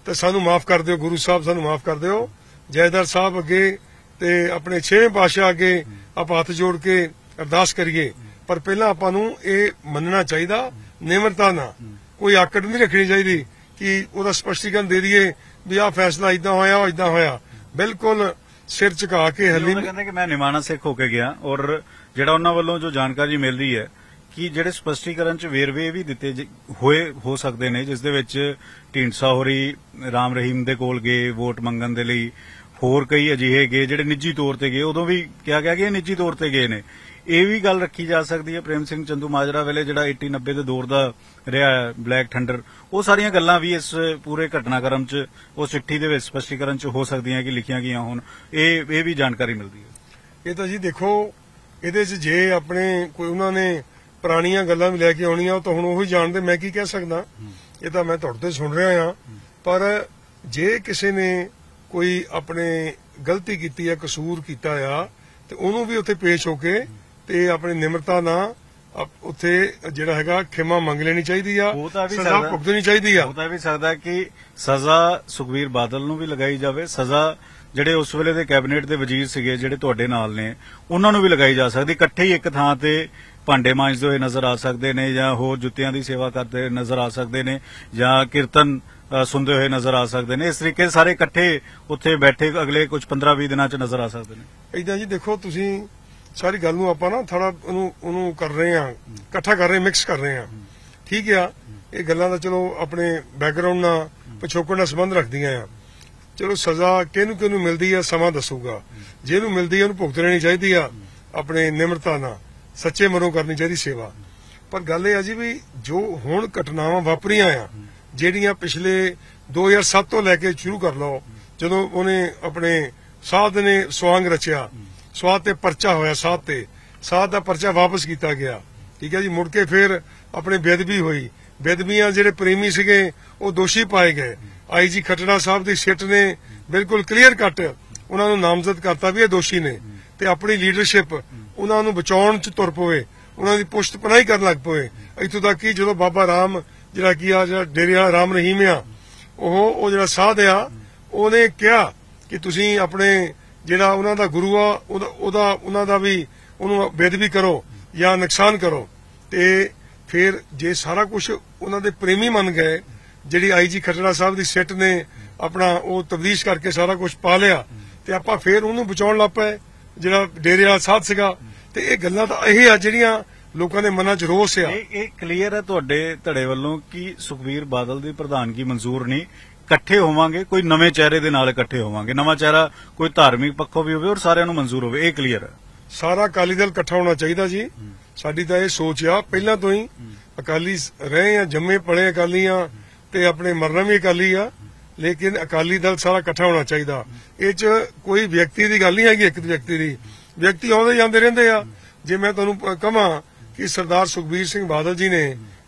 Speaker 1: ਤੇ ਸਾਨੂੰ ਮਾਫ ਕਰ ਦਿਓ, ਗੁਰੂ ਸਾਹਿਬ ਸਾਨੂੰ ਮਾਫ ਕਰ ਦਿਓ। ਜੈਦਾਰ ਸਾਹਿਬ ਅੱਗੇ ਤੇ ਆਪਣੇ ਛੇਵੇਂ ਪਾਤਸ਼ਾਹ ਅੱਗੇ ਆਪਾਂ ਹੱਥ ਜੋੜ ਕੇ ਅਰਦਾਸ ਕਰੀਏ। ਪਰ ਪਹਿਲਾਂ ਆਪਾਂ ਨੂੰ ਇਹ ਮੰਨਣਾ ਚਾਹੀਦਾ, ਨਿਮਰਤਾ ਨਾਲ। ਕੋਈ ਆਕੜ ਨਹੀਂ ਰੱਖਣੀ ਚਾਹੀਦੀ ਕਿ ਉਹਦਾ ਸਪਸ਼ਟੀਕਰਨ ਦੇ ਦਈਏ ਵੀ ਆਹ ਫੈਸਲਾ ਇਦਾਂ ਹੋਇਆ, ਉਹ ਇਦਾਂ ਹੋਇਆ। ਬਿਲਕੁਲ ਸਿਰ ਝੁਕਾ ਕੇ ਹੱਲੀ
Speaker 2: ਕਹਿੰਦੇ ਕਿ ਮੈਂ ਨਿਮਾਣਾ ਸਿੱਖ ਹੋ ਕੇ ਗਿਆ ਔਰ ਜਿਹੜਾ ਉਹਨਾਂ ਵੱਲੋਂ ਜੋ ਜਾਣਕਾਰੀ ਮਿਲਦੀ ਰਹੀ ਹੈ ਕਿ ਜਿਹੜੇ ਸਪਸ਼ਟੀਕਰਨ ਚ ਵੇਰਵੇ ਵੀ ਦਿੱਤੇ ਹੋਏ, ਹੋ ਸਕਦੇ ਨੇ, ਜਿਸ ਦੇ ਵਿੱਚ ਢੀਂਡਸਾ ਹੋਰੀ, ਰਾਮ ਰਹੀਮ ਦੇ ਕੋਲ ਗਏ, ਵੋਟ ਮੰਗਣ ਦੇ ਲਈ ਹੋਰ ਕਈ ਅਜਿਹੇ ਗਏ, ਜਿਹੜੇ ਨਿੱਜੀ ਤੌਰ ਤੇ ਗਏ, ਉਦੋਂ ਵੀ ਕਿਹਾ ਗਿਆ ਕਿ ਇਹ ਨਿੱਜੀ ਤੌਰ ਤੇ ਗਏ ਨੇ। ਇਹ ਵੀ ਗੱਲ ਰੱਖੀ ਜਾ ਸਕਦੀ ਹੈ ਪ੍ਰੇਮ ਸਿੰਘ ਚੰਦੂ ਮਾਜਰਾ ਵੇਲੇ, ਜਿਹੜਾ 80 90 ਦੇ ਦੌਰ ਦਾ ਰਿਹਾ ਬਲੈਕ ਠੰਡਰ। ਉਹ ਸਾਰੀਆਂ ਗੱਲਾਂ ਵੀ ਇਸ ਪੂਰੇ ਘਟਨਾਕ੍ਰਮ ਚ ਉਸ ਚਿੱਠੀ ਦੇ ਵਿੱਚ ਸਪਸ਼ਟੀਕਰਨ ਚ ਹੋ ਸਕਦੀਆਂ ਕਿ ਲਿਖੀਆਂ ਗਈਆਂ ਹੋਣ। ਇਹ ਇਹ ਵੀ ਜਾਣਕਾਰੀ ਮਿਲਦੀ ਹੈ।
Speaker 1: ਇਹ ਤਾਂ ਜੀ ਦੇਖੋ, ਇਹਦੇ 'ਚ ਜੇ ਆਪਣੇ ਕੋਈ, ਉਹਨਾਂ ਨੇ ਪੁਰਾਣੀਆਂ ਗੱਲਾਂ ਵੀ ਲੈ ਕੇ ਆਉਣੀਆਂ ਉਹ ਤਾਂ ਹੁਣ ਉਹੀ ਜਾਣਦੇ ਮੈਂ ਕੀ ਕਹਿ ਸਕਦਾ ਇਹ ਤਾਂ ਮੈਂ ਤੁਹਾਡੇ ਤੋਂ ਸੁਣ ਰਿਹਾ ਹਾਂ ਪਰ ਜੇ ਕਿਸੇ ਨੇ ਕੋਈ ਆਪਣੇ ਗਲਤੀ ਕੀਤੀ ਆ ਕਸੂਰ ਕੀਤਾ ਆ ਤੇ ਉਹਨੂੰ ਵੀ ਉੱਥੇ ਪੇਸ਼ ਹੋ ਕੇ ਤੇ ਆਪਣੀ ਨਿਮਰਤਾ ਨਾਲ ਉੱਥੇ ਜਿਹੜਾ ਹੈਗਾ ਖਿਮਾ ਮੰਗ ਲੈਣੀ ਚਾਹੀਦੀ ਆ ਸਜ਼ਾ। ਭੁਗਤਣੀ ਚਾਹੀਦੀ ਆ
Speaker 2: ਹੋ ਤਾਂ ਇਹ ਵੀ ਸਕਦਾ ਕਿ ਸਜ਼ਾ ਸੁਖਵੀਰ ਬਾਦਲ ਨੂੰ ਵੀ ਲਗਾਈ ਜਾਵੇ ਸਜ਼ਾ ਜਿਹੜੇ ਉਸ ਵੇਲੇ ਦੇ ਕੈਬਨਿਟ ਦੇ ਵਜ਼ੀਰ ਸੀਗੇ ਜਿਹੜੇ ਤੁਹਾਡੇ ਨਾਲ ਨੇ ਉਹਨਾਂ ਨੂੰ ਵੀ ਲਗਾਈ ਜਾ ਸਕਦੀ ਇਕੱਠੇ ਹੀ ਇੱਕ ਥਾਂ ਤੇ ਭਾਂਡੇ ਮਾਂਜਦੇ ਹੋਏ ਨਜ਼ਰ ਆ ਸਕਦੇ ਨੇ ਜਾਂ ਹੋਰ ਜੁੱਤੀਆਂ ਦੀ ਸੇਵਾ ਕਰਦੇ ਨਜ਼ਰ ਆ ਸਕਦੇ ਨੇ ਜਾਂ ਕੀਰਤਨ ਸੁਣਦੇ ਹੋਏ ਨਜ਼ਰ ਆ ਸਕਦੇ ਨੇ। ਇਸ ਤਰੀਕੇ ਸਾਰੇ ਇਕੱਠੇ ਉੱਥੇ ਬੈਠੇ ਅਗਲੇ ਕੁਝ 15-20 ਦਿਨਾਂ ਚ ਨਜ਼ਰ ਆ ਸਕਦੇ ਨੇ।
Speaker 1: ਇਦਾਂ ਜੀ ਦੇਖੋ, ਤੁਸੀਂ ਸਾਰੀ ਗੱਲ ਨੂੰ ਆਪਾਂ ਨਾ ਥੋੜਾ ਉਹਨੂੰ ਉਹਨੂੰ ਕਰ ਰਹੇ ਆ ਇਕੱਠਾ ਕਰ ਰਹੇ ਮਿਕਸ ਕਰ ਰਹੇ ਆ ਠੀਕ ਆ? ਇਹ ਗੱਲਾਂ ਦਾ ਚਲੋ ਆਪਣੇ ਬੈਕਗ੍ਰਾਉਂਡ ਨਾਲ, ਪਿਛੋਕੜ ਨਾਲ ਸੰਬੰਧ ਰੱਖਦੀਆਂ ਆ। ਚਲੋ ਸਜ਼ਾ ਕਿਹਨੂੰ ਕਿਹਨੂੰ ਮਿਲਦੀ ਆ ਸਮਾਂ ਦੱਸੂਗਾ। ਜਿਹਨੂੰ ਮਿਲਦੀ ਆ ਉਹਨੂੰ ਭੁਗਤ ਲੈਣੀ ਚਾਹੀਦੀ ਆ, ਆਪਣੇ ਨਿਮਰਤਾ ਨਾਲ। ਸੱਚੇ ਮਨੋਂ ਕਰਨੀ ਚਾਹੀਦੀ ਸੇਵਾ। ਪਰ ਗੱਲ ਇਹ ਆ ਜੀ ਵੀ ਜੋ ਹੁਣ ਘਟਨਾਵਾਂ ਵਾਪਰੀਆਂ ਆ, ਜਿਹੜੀਆਂ ਪਿਛਲੇ 2007 ਤੋਂ ਲੈ ਕੇ ਸ਼ੁਰੂ ਕਰ ਲਓ, ਜਦੋਂ ਉਹਨੇ ਆਪਣੇ ਸਾਧ ਨੇ ਸਵਾਂਗ ਰਚਿਆ ਸਵਾਦ ਤੇ ਪਰਚਾ ਹੋਇਆ ਸਾਧ ਤੇ, ਸਾਧ ਦਾ ਪਰਚਾ ਵਾਪਸ ਕੀਤਾ ਗਿਆ। ਠੀਕ ਹੈ ਜੀ, ਮੁੜ ਕੇ ਫਿਰ ਆਪਣੇ ਬੇਦਬੀ ਹੋਈ। ਬੇਦਬੀਆਂ ਜਿਹੜੇ ਪ੍ਰੇਮੀ ਸੀਗੇ, ਉਹ ਦੋਸ਼ੀ ਪਾਏ ਗਏ। ਆਈਜੀ ਖਟੜਾ ਸਾਹਿਬ ਦੀ ਸਿੱਟ ਨੇ ਬਿਲਕੁਲ ਕਲੀਅਰ ਕੱਟ ਉਹਨਾਂ ਨੂੰ ਨਾਮਜ਼ਦ ਕਰਤਾ ਵੀ ਇਹ ਦੋਸ਼ੀ ਨੇ। ਤੇ ਆਪਣੀ ਲੀਡਰਸ਼ਿਪ ਉਹਨਾਂ ਨੂੰ ਬਚਾਉਣ ਚ ਤੁਰ ਪਵੇ, ਉਹਨਾਂ ਦੀ ਪੁਸ਼ਤ ਪਨਾਹੀ ਕਰਨ ਲੱਗ ਪਵੇ। ਇੱਥੋਂ ਤੱਕ ਕਿ ਜਦੋਂ ਬਾਬਾ ਰਾਮ, ਜਿਹੜਾ ਕੀ ਆ, ਜਿਹੜਾ ਡੇਰੇ ਵਾਲਾ ਰਾਮ ਰਹੀਮ ਆ, ਉਹ ਉਹ ਜਿਹੜਾ ਸਾਧ ਆ, ਉਹਨੇ ਕਿਹਾ ਕਿ ਤੁਸੀਂ ਆਪਣੇ ਜਿਹੜਾ ਉਹਨਾਂ ਦਾ ਗੁਰੂ ਆ, ਉਹਦਾ ਉਹਨਾਂ ਦਾ ਵੀ ਉਹਨੂੰ ਬੇਦਬੀ ਕਰੋ ਜਾਂ ਨੁਕਸਾਨ ਕਰੋ। ਤੇ ਫਿਰ ਜੇ ਸਾਰਾ ਕੁਝ ਉਹਨਾਂ ਦੇ ਪ੍ਰੇਮੀ ਮੰਨ ਗਏ, ਜਿਹੜੀ ਆਈਜੀ ਖਟੜਾ ਸਾਹਿਬ ਦੀ ਸਿੱਟ ਨੇ ਆਪਣਾ ਉਹ ਤਬਦੀਸ਼ ਕਰਕੇ ਸਾਰਾ ਕੁਝ ਪਾ ਲਿਆ, ਤੇ ਆਪਾਂ ਫਿਰ ਉਹਨੂੰ ਬਚਾਉਣ ਲੱਗ ਪਏ। ਜਿਹੜਾ ਡੇਰੇ ਵਾਲਾ ਸਾਧ ਸੀਗਾ ਤੇ ਇਹ ਗੱਲਾਂ ਤਾਂ ਇਹ ਆ ਜਿਹੜੀਆਂ ਲੋਕਾਂ ਦੇ ਮਨਾਂ 'ਚ ਰੋਸ ਆ।
Speaker 2: ਇਹ ਇਹ ਕਲੀਅਰ ਹੈ ਤੁਹਾਡੇ ਧੜੇ ਵੱਲੋਂ ਕਿ ਸੁਖਵੀਰ ਬਾਦਲ ਦੀ ਪ੍ਰਧਾਨਗੀ ਮਨਜ਼ੂਰ ਨਹੀਂ। ਇਕੱਠੇ ਹੋਵਾਂਗੇ ਕੋਈ ਨਵੇਂ ਚਿਹਰੇ ਦੇ ਨਾਲ ਇਕੱਠੇ ਹੋਵਾਂਗੇ। ਨਵਾਂ ਚਿਹਰਾ ਕੋਈ ਧਾਰਮਿਕ ਪੱਖੋਂ ਵੀ ਹੋਵੇ ਔਰ ਸਾਰਿਆਂ ਨੂੰ ਮਨਜ਼ੂਰ ਹੋਵੇ। ਇਹ ਕਲੀਅਰ ਹੈ
Speaker 1: ਸਾਰਾ ਅਕਾਲੀ ਦਲ ਇਕੱਠਾ ਹੋਣਾ ਚਾਹੀਦਾ ਜੀ। ਸਾਡੀ ਤਾਂ ਇਹ ਸੋਚ ਆ ਪਹਿਲਾਂ ਤੋਂ ਹੀ ਅਕਾਲੀ ਰਹੇ ਆ ਜੰਮੇ ਪਲੇ ਅਕਾਲੀ ਆ ਤੇ ਆਪਣੇ ਮਰਨਾ ਵੀ ਅਕਾਲੀ ਆ। ਲੇਕਿਨ ਅਕਾਲੀ ਦਲ ਸਾਰਾ ਇਕੱਠਾ ਹੋਣਾ ਚਾਹੀਦਾ। ਇਹ ਚ ਕੋਈ ਵਿਅਕਤੀ ਦੀ ਗੱਲ ਨਹੀਂ ਹੈਗੀ ਇੱਕ ਵਿਅਕਤੀ ਦੀ। ਵਿਅਕਤੀ ਆਉਂਦੇ ਜਾਂਦੇ ਰਹਿੰਦੇ ਆ। ਜੇ ਮੈਂ ਤੁਹਾਨੂੰ ਕਹਾਂ ਕਿ ਸਰਦਾਰ ਸੁਖਬੀਰ ਸਿੰਘ ਬਾਦਲ ਜੀ ਨੇ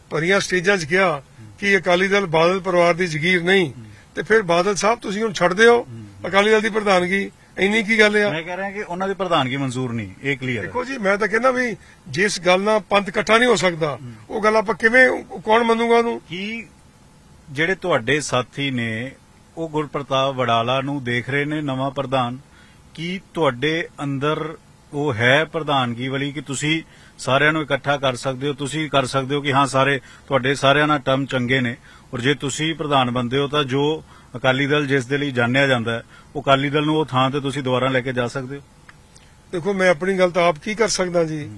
Speaker 1: ਭਰੀਆਂ ਸਟੇਜਾਂ 'ਚ ਕਿਹਾ ਕਿ ਅਕਾਲੀ ਦਲ ਬਾਦਲ ਪਰਿਵਾਰ ਦੀ ਜ਼ਗੀਰ ਨਹੀਂ ਤੇ ਫਿਰ ਬਾਦਲ ਸਾਹਿਬ ਤੁਸੀਂ ਹੁਣ ਛੱਡ ਦਿਓ ਅਕਾਲੀ ਦਲ ਦੀ ਪ੍ਰਧਾਨਗੀ। ਇੰਨੀ ਕੀ ਗੱਲ ਆ?
Speaker 2: ਮੈਂ ਕਹਿ ਰਿਹਾ ਕਿ ਉਹਨਾਂ ਦੀ ਪ੍ਰਧਾਨਗੀ ਮਨਜ਼ੂਰ ਨਹੀਂ ਇਹ ਕਲੀਅਰ ਹੈ।
Speaker 1: ਦੇਖੋ ਜੀ ਮੈਂ ਤਾਂ ਕਹਿੰਦਾ ਵੀ ਜਿਸ ਗੱਲ ਨਾਲ ਪੰਥ ਇਕੱਠਾ ਨਹੀਂ ਹੋ ਸਕਦਾ ਉਹ ਗੱਲ ਆਪਾਂ ਕਿਵੇਂ ਕੌਣ ਮੰਨੂਗਾ ਉਹਨੂੰ?
Speaker 2: ਕੀ ਜਿਹੜੇ ਤੁਹਾਡੇ ਸਾਥੀ ਨੇ ਉਹ ਗੁਰਪ੍ਰਤਾਪ ਵਡਾਲਾ ਨੂੰ ਦੇਖ ਰਹੇ ਨੇ ਨਵਾਂ ਪ੍ਰਧਾਨ? ਕੀ ਤੁਹਾਡੇ ਅੰਦਰ ਉਹ ਹੈ ਪ੍ਰਧਾਨਗੀ ਵਾਲੀ ਕਿ ਤੁਸੀਂ ਸਾਰਿਆਂ ਨੂੰ ਇਕੱਠਾ ਕਰ ਸਕਦੇ ਹੋ? ਤੁਸੀਂ ਕਰ ਸਕਦੇ ਹੋ ਕਿ ਹਾਂ, ਸਾਰੇ ਤੁਹਾਡੇ ਸਾਰਿਆਂ ਨਾਲ ਟਰਮ ਚੰਗੇ ਨੇ। ਔਰ ਜੇ ਤੁਸੀਂ ਪ੍ਰਧਾਨ ਬੰਦੇ ਹੋ ਤਾਂ ਜੋ ਅਕਾਲੀ ਦਲ ਜਿਸ ਦੇ ਲਈ ਜਾਣਿਆ ਜਾਂਦਾ ਹੈ, ਉਹ ਅਕਾਲੀ ਦਲ ਨੂੰ ਉਹ ਥਾਂ ਤੇ ਤੁਸੀਂ ਦੁਬਾਰਾ ਲੈ ਕੇ ਜਾ ਸਕਦੇ ਹੋ?
Speaker 1: ਦੇਖੋ, ਮੈਂ ਆਪਣੀ ਗੱਲ ਤਾਂ ਆਪ ਕੀ ਕਰ ਸਕਦਾ ਜੀ?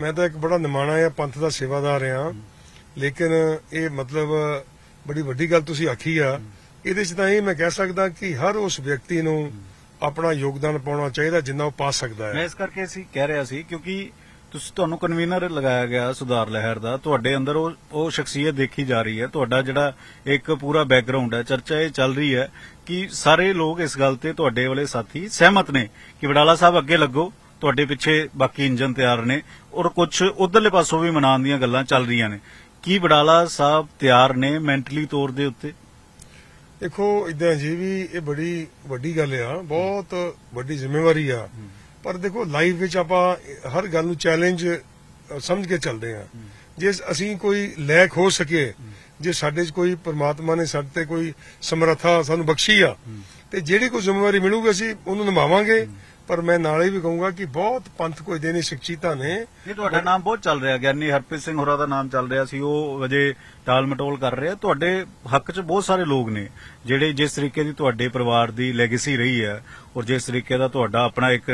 Speaker 1: ਮੈਂ ਤਾਂ ਇੱਕ ਬੜਾ ਨਿਮਾਣਾ ਆ ਪੰਥ ਦਾ ਸੇਵਾਦਾਰ ਆ ਲੇਕਿਨ ਇਹ ਮਤਲਬ ਬੜੀ ਵੱਡੀ ਗੱਲ ਤੁਸੀਂ ਆਖੀ ਆ। ਇਹਦੇ 'ਚ ਤਾਂ ਇਹ ਮੈਂ ਕਹਿ ਸਕਦਾ ਕਿ ਹਰ ਉਸ ਵਿਅਕਤੀ ਨੂੰ ਆਪਣਾ ਯੋਗਦਾਨ ਪਾਉਣਾ ਚਾਹੀਦਾ ਜਿੰਨਾ ਉਹ ਪਾ ਸਕਦਾ
Speaker 2: ਮੈਂ ਇਸ ਕਰਕੇ ਅਸੀਂ ਕਹਿ ਰਿਹਾ ਸੀ, ਕਿਉਂਕਿ ਤੁਸੀਂ ਤੁਹਾਨੂੰ ਕਨਵੀਨਰ ਲਗਾਇਆ ਗਿਆ ਸੁਧਾਰ ਲਹਿਰ ਦਾ, ਤੁਹਾਡੇ ਅੰਦਰ ਉਹ ਉਹ ਸ਼ਖਸੀਅਤ ਦੇਖੀ ਜਾ ਰਹੀ ਹੈ। ਤੁਹਾਡਾ ਜਿਹੜਾ ਇੱਕ ਪੂਰਾ ਬੈਕਗ੍ਰਾਉਂਡ ਹੈ, ਚਰਚਾ ਇਹ ਚੱਲ ਰਹੀ ਹੈ ਕਿ ਸਾਰੇ ਲੋਕ ਇਸ ਗੱਲ ਤੇ ਤੁਹਾਡੇ ਵਾਲੇ ਸਾਥੀ ਸਹਿਮਤ ਨੇ ਕਿ ਵਡਾਲਾ ਸਾਹਿਬ ਅੱਗੇ ਲੱਗੋ, ਤੁਹਾਡੇ ਪਿੱਛੇ ਬਾਕੀ ਇੰਜਨ ਤਿਆਰ ਨੇ ਔਰ ਕੁਝ ਉਧਰਲੇ ਪਾਸੋਂ ਵੀ ਮਨਾਉਣ ਦੀਆਂ ਗੱਲਾਂ ਚੱਲ ਰਹੀਆਂ ਨੇ। ਕੀ ਵਡਾਲਾ ਸਾਹਿਬ ਤਿਆਰ ਨੇ ਮੈਂਟਲੀ ਤੌਰ ਦੇ ਉੱਤੇ?
Speaker 1: ਦੇਖੋ ਇਦਾਂ ਜੀ ਵੀ ਇਹ ਬੜੀ ਵੱਡੀ ਗੱਲ ਆ ਬਹੁਤ ਵੱਡੀ ਜ਼ਿੰਮੇਵਾਰੀ ਆ। ਪਰ ਦੇਖੋ ਲਾਈਫ ਵਿੱਚ ਆਪਾਂ ਹਰ ਗੱਲ ਨੂੰ ਚੈਲੰਜ ਸਮਝ ਕੇ ਚੱਲਦੇ ਆ। ਜੇ ਅਸੀਂ ਕੋਈ ਲੈਕ ਹੋ ਸਕੇ ਜੇ ਸਾਡੇ 'ਚ ਕੋਈ ਪ੍ਰਮਾਤਮਾ ਨੇ ਸਾਡੇ ਤੇ ਕੋਈ ਸਮਰੱਥਾ ਸਾਨੂੰ ਬਖਸ਼ੀ ਆ ਤੇ ਜਿਹੜੀ ਕੋਈ ਜ਼ਿੰਮੇਵਾਰੀ ਮਿਲੂਗੀ ਅਸੀਂ ਉਹਨੂੰ ਨਿਭਾਵਾਂਗੇ। ਪਰ ਮੈਂ ਨਾਲੇ ਵੀ ਕਹੂੰਗਾ ਕਿ ਬਹੁਤ ਪੰਥ ਕੋਈ ਦੇ ਨਹੀਂ ਨੇ।
Speaker 2: ਇਹ ਤੁਹਾਡਾ ਨਾਮ ਬਹੁਤ ਚੱਲ ਰਿਹਾ, ਗਿਆਨੀ ਹਰਪ੍ਰੀਤ ਸਿੰਘ ਹੋਰਾਂ ਦਾ ਨਾਮ ਚੱਲ ਰਿਹਾ ਸੀ, ਉਹ ਅਜੇ ਟਾਲ ਮਟੋਲ ਕਰ ਰਿਹਾ ਤੁਹਾਡੇ ਹੱਕ 'ਚ ਬਹੁਤ ਸਾਰੇ ਲੋਕ ਨੇ, ਜਿਹੜੇ ਜਿਸ ਤਰੀਕੇ ਦੀ ਤੁਹਾਡੇ ਪਰਿਵਾਰ ਦੀ ਲੈਗੇਸੀ ਰਹੀ ਹੈ ਔਰ ਜਿਸ ਤਰੀਕੇ ਦਾ ਤੁਹਾਡਾ ਆਪਣਾ ਇੱਕ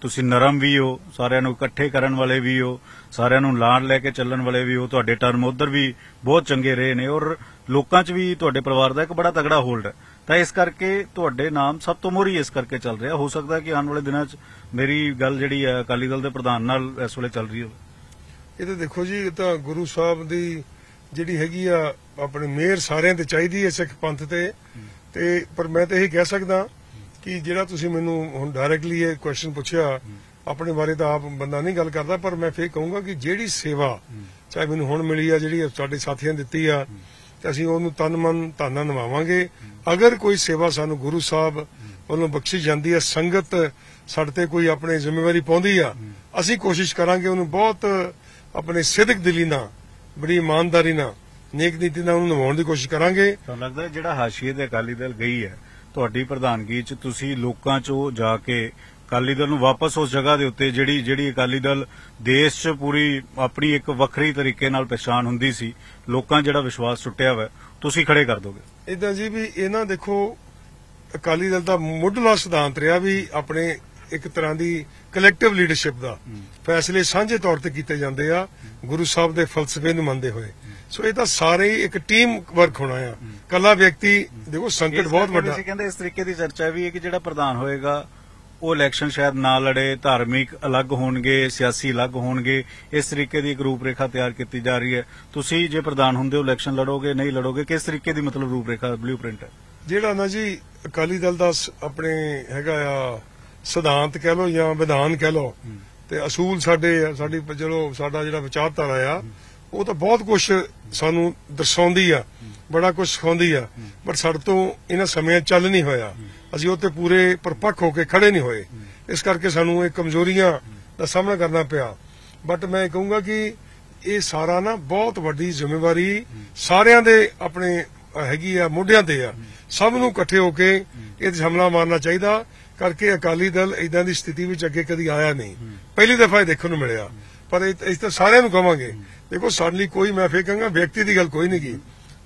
Speaker 2: ਤੁਸੀਂ ਨਰਮ ਵੀ ਹੋ, ਸਾਰਿਆਂ ਨੂੰ ਇਕੱਠੇ ਕਰਨ ਵਾਲੇ ਵੀ ਹੋ, ਸਾਰਿਆਂ ਨੂੰ ਲਾਣ ਲੈ ਕੇ ਚੱਲਣ ਵਾਲੇ ਵੀ ਹੋ, ਤੁਹਾਡੇ ਟਰਮ ਉਧਰ ਵੀ ਬਹੁਤ ਚੰਗੇ ਰਹੇ ਨੇ ਔਰ ਲੋਕਾਂ 'ਚ ਵੀ ਤੁਹਾਡੇ ਪਰਿਵਾਰ ਦਾ ਇੱਕ ਬੜਾ ਤਗੜਾ ਹੋਲਡ ਹੈ। ਤਾਂ ਇਸ ਕਰਕੇ ਤੁਹਾਡੇ ਨਾਮ ਸਭ ਤੋਂ ਮੋਹਰੀ ਇਸ ਕਰਕੇ ਚੱਲ ਰਿਹਾ। ਹੋ ਸਕਦਾ ਕਿ ਆਉਣ ਵਾਲੇ ਦਿਨਾਂ 'ਚ ਮੇਰੀ ਗੱਲ ਜਿਹੜੀ ਹੈ ਅਕਾਲੀ ਦਲ ਦੇ ਪ੍ਰਧਾਨ ਨਾਲ ਇਸ ਵੇਲੇ ਚੱਲ ਰਹੀ ਹੋਵੇ।
Speaker 1: ਇਹ ਤਾਂ ਦੇਖੋ ਜੀ, ਇਹ ਤਾਂ ਗੁਰੂ ਸਾਹਿਬ ਦੀ ਜਿਹੜੀ ਹੈਗੀ ਆ, ਆਪਣੀ ਮਿਹਰ ਸਾਰਿਆਂ ਤੇ ਚਾਹੀਦੀ ਹੈ ਸਿੱਖ ਪੰਥ ਤੇ। ਤੇ ਪਰ ਮੈਂ ਤਾਂ ਇਹ ਕਹਿ ਸਕਦਾ ਕਿ ਜਿਹੜਾ ਤੁਸੀਂ ਮੈਨੂੰ ਹੁਣ ਡਾਇਰੈਕਟਲੀ ਇਹ ਕੁਐਸਚਨ ਪੁੱਛਿਆ, ਆਪਣੇ ਬਾਰੇ ਤਾਂ ਆਪ ਬੰਦਾ ਨਹੀਂ ਗੱਲ ਕਰਦਾ, ਪਰ ਮੈਂ ਫੇਰ ਕਹੂੰਗਾ ਕਿ ਜਿਹੜੀ ਸੇਵਾ, ਚਾਹੇ ਮੈਨੂੰ ਹੁਣ ਮਿਲੀ ਆ, ਜਿਹੜੀ ਸਾਡੇ ਸਾਥੀਆਂ ਨੇ ਦਿੱਤੀ ਆ ਤੇ ਅਸੀਂ ਉਹਨੂੰ ਤਨ ਮਨ ਧਨ ਨਿਭਾਵਾਂਗੇ ਅਗਰ ਕੋਈ ਸੇਵਾ ਸਾਨੂੰ ਗੁਰੂ ਸਾਹਿਬ ਵੱਲੋਂ ਬਖਸ਼ੀ ਜਾਂਦੀ ਹੈ, ਸੰਗਤ ਸਾਡੇ ਤੇ ਕੋਈ ਆਪਣੀ ਜ਼ਿੰਮੇਵਾਰੀ ਪਾਉਂਦੀ ਆ, ਅਸੀਂ ਕੋਸ਼ਿਸ਼ ਕਰਾਂਗੇ ਉਹਨੂੰ ਬਹੁਤ ਆਪਣੇ ਸਿੱਧਕ ਦਿਲੀ ਨਾਲ, ਬੜੀ ਇਮਾਨਦਾਰੀ ਨਾਲ, ਨੇਕ ਨੀਤੀ ਨਾਲ ਉਹਨੂੰ ਨਿਭਾਉਣ ਦੀ ਕੋਸ਼ਿਸ਼ ਕਰਾਂਗੇ।
Speaker 2: ਤੁਹਾਨੂੰ ਲੱਗਦਾ ਜਿਹੜਾ ਹਾਸ਼ੀਏ ਦੇ ਅਕਾਲੀ ਦਲ ਗਈ ਹੈ, ਤੁਹਾਡੀ ਪ੍ਰਧਾਨਗੀ 'ਚ ਤੁਸੀਂ ਲੋਕਾਂ 'ਚੋਂ ਜਾ ਕੇ ਅਕਾਲੀ ਦਲ ਨੂੰ ਵਾਪਸ ਉਸ ਜਗ੍ਹਾ ਦੇ ਉੱਤੇ ਜਿਹੜੀ ਜਿਹੜੀ ਅਕਾਲੀ ਦਲ ਦੇਸ਼ 'ਚ ਪੂਰੀ ਆਪਣੀ ਇੱਕ ਵੱਖਰੀ ਤਰੀਕੇ ਨਾਲ ਪਛਾਣ ਹੁੰਦੀ ਸੀ ਲੋਕਾਂ ਜਿਹੜਾ ਵਿਸ਼ਵਾਸ ਟੁੱਟਿਆ ਹੋਇਆ ਤੁਸੀਂ ਖੜੇ ਕਰ ਦੋਗੇ?
Speaker 1: ਇਦਾਂ ਜੀ ਵੀ ਇਹਨਾਂ ਦੇਖੋ ਅਕਾਲੀ ਦਲ ਦਾ ਮੁੱਢਲਾ ਸਿਧਾਂਤ ਰਿਹਾ ਵੀ ਆਪਣੇ ਇੱਕ ਤਰ੍ਹਾਂ ਦੀ ਕਲੈਕਟਿਵ ਲੀਡਰਸ਼ਿਪ ਦਾ। ਫੈਸਲੇ ਸਾਂਝੇ ਤੌਰ ਤੇ ਕੀਤੇ ਜਾਂਦੇ ਆ ਗੁਰੂ ਸਾਹਿਬ ਦੇ ਫਲਸਫੇ ਨੂੰ ਮੰਨਦੇ ਹੋਏ। ਸੋ ਇਹ ਤਾਂ ਸਾਰੇ ਇੱਕ ਟੀਮ ਵਰਕ ਹੋਣਾ ਆ। ਕੱਲਾ ਵਿਅਕਤੀ ਦੇਖੋ ਸੰਕਟ ਬਹੁਤ ਵੱਡਾ।
Speaker 2: ਤੁਸੀਂ ਕਹਿੰਦੇ ਇਸ ਤਰੀਕੇ ਦੀ ਚਰਚਾ ਵੀ ਹੈ ਕਿ ਜਿਹੜਾ ਪ੍ਰਧਾਨ ਹੋਏਗਾ ਉਹ ਇਲੈਕਸ਼ਨ ਸ਼ਾਇਦ ਨਾ ਲੜੇ ਧਾਰਮਿਕ ਅਲੱਗ ਹੋਣਗੇ ਸਿਆਸੀ ਅਲੱਗ ਹੋਣਗੇ ਇਸ ਤਰੀਕੇ ਦੀ ਇੱਕ ਰੂਪਰੇਖਾ ਤਿਆਰ ਕੀਤੀ ਜਾ ਰਹੀ ਹੈ। ਤੁਸੀਂ ਜੇ ਪ੍ਰਧਾਨ ਹੁੰਦੇ ਹੋ ਇਲੈਕਸ਼ਨ ਲੜੋਗੇ ਨਹੀਂ ਲੜੋਗੇ ਕਿਸ ਤਰੀਕੇ ਦੀ ਮਤਲਬ ਰੂਪਰੇਖਾ ਬਲੂਪ੍ਰਿੰਟ ਹੈ?
Speaker 1: ਜਿਹੜਾ ਨਾ ਜੀ ਅਕਾਲੀ ਦਲ ਦਾ ਆਪਣੇ ਹੈਗਾ ਆ ਸਿਧਾਂਤ ਕਹਿ ਲਓ ਜਾਂ ਵਿਧਾਨ ਕਹਿ ਲਓ ਤੇ ਅਸੂਲ ਸਾਡੇ ਸਾਡੀ ਚਲੋ ਸਾਡਾ ਜਿਹੜਾ ਵਿਚਾਰਧਾਰਾ ਆ ਉਹ ਤਾਂ ਬਹੁਤ ਕੁਝ ਸਾਨੂੰ ਦਰਸਾਉਂਦੀ ਆ ਬੜਾ ਕੁਝ ਸਿਖਾਉਂਦੀ ਆ ਪਰ ਸਾਡੇ ਤੋਂ ਇਹਨਾਂ ਸਮਿਆਂ ਚੱਲ ਨਹੀਂ ਹੋਇਆ। ਅਸੀਂ ਉਹ ਤੇ ਪੂਰੇ ਪਰਪੱਕ ਹੋ ਕੇ ਖੜੇ ਨਹੀਂ ਹੋਏ। ਇਸ ਕਰਕੇ ਸਾਨੂੰ ਇਹ ਕਮਜ਼ੋਰੀਆਂ ਦਾ ਸਾਹਮਣਾ ਕਰਨਾ ਪਿਆ। ਬਟ ਮੈਂ ਕਹੂੰਗਾ ਕਿ ਇਹ ਸਾਰਾ ਨਾ ਬਹੁਤ ਵੱਡੀ ਜ਼ਿੰਮੇਵਾਰੀ ਸਾਰਿਆਂ ਦੇ ਆਪਣੇ ਹੈਗੀ ਆ ਮੋਢਿਆਂ ਤੇ ਆ। ਸਭ ਨੂੰ ਇਕੱਠੇ ਹੋ ਕੇ ਇਹ ਹਮਲਾ ਮਾਰਨਾ ਚਾਹੀਦਾ ਕਰਕੇ ਅਕਾਲੀ ਦਲ ਇਦਾਂ ਦੀ ਸਥਿਤੀ ਵਿੱਚ ਅੱਗੇ ਕਦੀ ਆਇਆ ਨਹੀਂ। ਪਹਿਲੀ ਦਫਾ ਇਹ ਦੇਖਣ ਨੂੰ ਮਿਲਿਆ। ਪਰ ਇਸ ਤਾਂ ਸਾਰਿਆਂ ਨੂੰ ਕਵਾਂਗੇ ਦੇਖੋ ਸਾਡੇ ਲਈ ਕੋਈ ਮੈਂ ਫੇਰ ਕਹਾਂਗਾ ਵਿਅਕਤੀ ਦੀ ਗੱਲ ਕੋਈ ਨਹੀਂ ਕੀ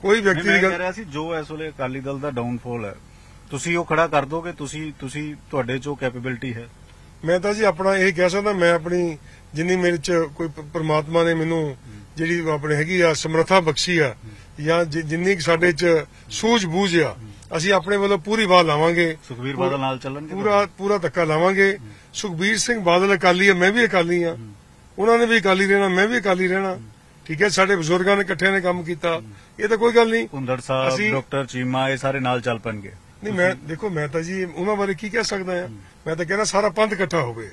Speaker 1: ਕੋਈ ਵਿਅਕਤੀ ਦੀ ਗੱਲ
Speaker 2: ਰਿਹਾ ਸੀ ਜੋ ਇਸ ਵੇਲੇ ਅਕਾਲੀ ਦਲ ਦਾ ਡਾਊਨਫਾਲ ਹੈ। ਤੁਸੀਂ ਉਹ ਖੜਾ ਕਰ ਦੋਗੇ ਤੁਸੀਂ ਤੁਸੀਂ ਤੁਹਾਡੇ 'ਚ ਕੈਪੇਬਿਲਿਟੀ ਹੈ।
Speaker 1: ਮੈਂ ਤਾਂ ਜੀ ਆਪਣਾ ਇਹ ਕਹਿ ਸਕਦਾ ਮੈਂ ਆਪਣੀ ਜਿੰਨੀ ਮੇਰੇ ਚ ਕੋਈ ਪ੍ਰਮਾਤਮਾ ਨੇ ਮੈਨੂੰ ਜਿਹੜੀ ਆਪਣੇ ਹੈਗੀ ਆ ਸਮਰੱਥਾ ਬਖਸ਼ੀ ਆ ਜਾਂ ਜਿੰਨੀ ਸਾਡੇ ਚ ਸੂਝ-ਬੂਝ ਆ ਅਸੀਂ ਆਪਣੇ ਵੱਲੋਂ ਪੂਰੀ ਬਾਹ ਲਾਵਾਂਗੇ।
Speaker 2: ਸੁਖਵੀਰ ਬਾਦਲ ਨਾਲ ਚੱਲਣਗੇ
Speaker 1: ਪੂਰਾ ਪੂਰਾ ਧੱਕਾ ਲਾਵਾਂਗੇ। ਸੁਖਬੀਰ ਸਿੰਘ ਬਾਦਲ ਅਕਾਲੀ ਆ ਮੈਂ ਵੀ ਅਕਾਲੀ ਆ। ਉਹਨਾਂ ਨੇ ਵੀ ਅਕਾਲੀ ਰਹਿਣਾ ਮੈਂ ਵੀ ਅਕਾਲੀ ਰਹਿਣਾ। ਠੀਕ ਹੈ ਸਾਡੇ ਬਜ਼ੁਰਗਾਂ ਨੇ ਇਕੱਠਿਆਂ ਨੇ ਕੰਮ ਕੀਤਾ। ਇਹ ਤਾਂ ਕੋਈ ਗੱਲ ਨਹੀਂ।
Speaker 2: ਕੁੰਦੜ ਸਾਹਿਬ ਡਾਕਟਰ ਚੀਮਾ ਇਹ ਸਾਰੇ ਨਾਲ ਚੱਲ ਪੈਣਗੇ।
Speaker 1: ਨਹੀਂ, ਮੈਂ ਦੇਖੋ, ਮੈਂ ਤਾਂ ਜੀ ਉਹਨਾਂ ਬਾਰੇ ਕੀ ਕਹਿ ਸਕਦਾ ਆ ਮੈਂ ਤਾਂ ਕਹਿੰਦਾ ਸਾਰਾ ਪੰਥ ਇਕੱਠਾ ਹੋਵੇ।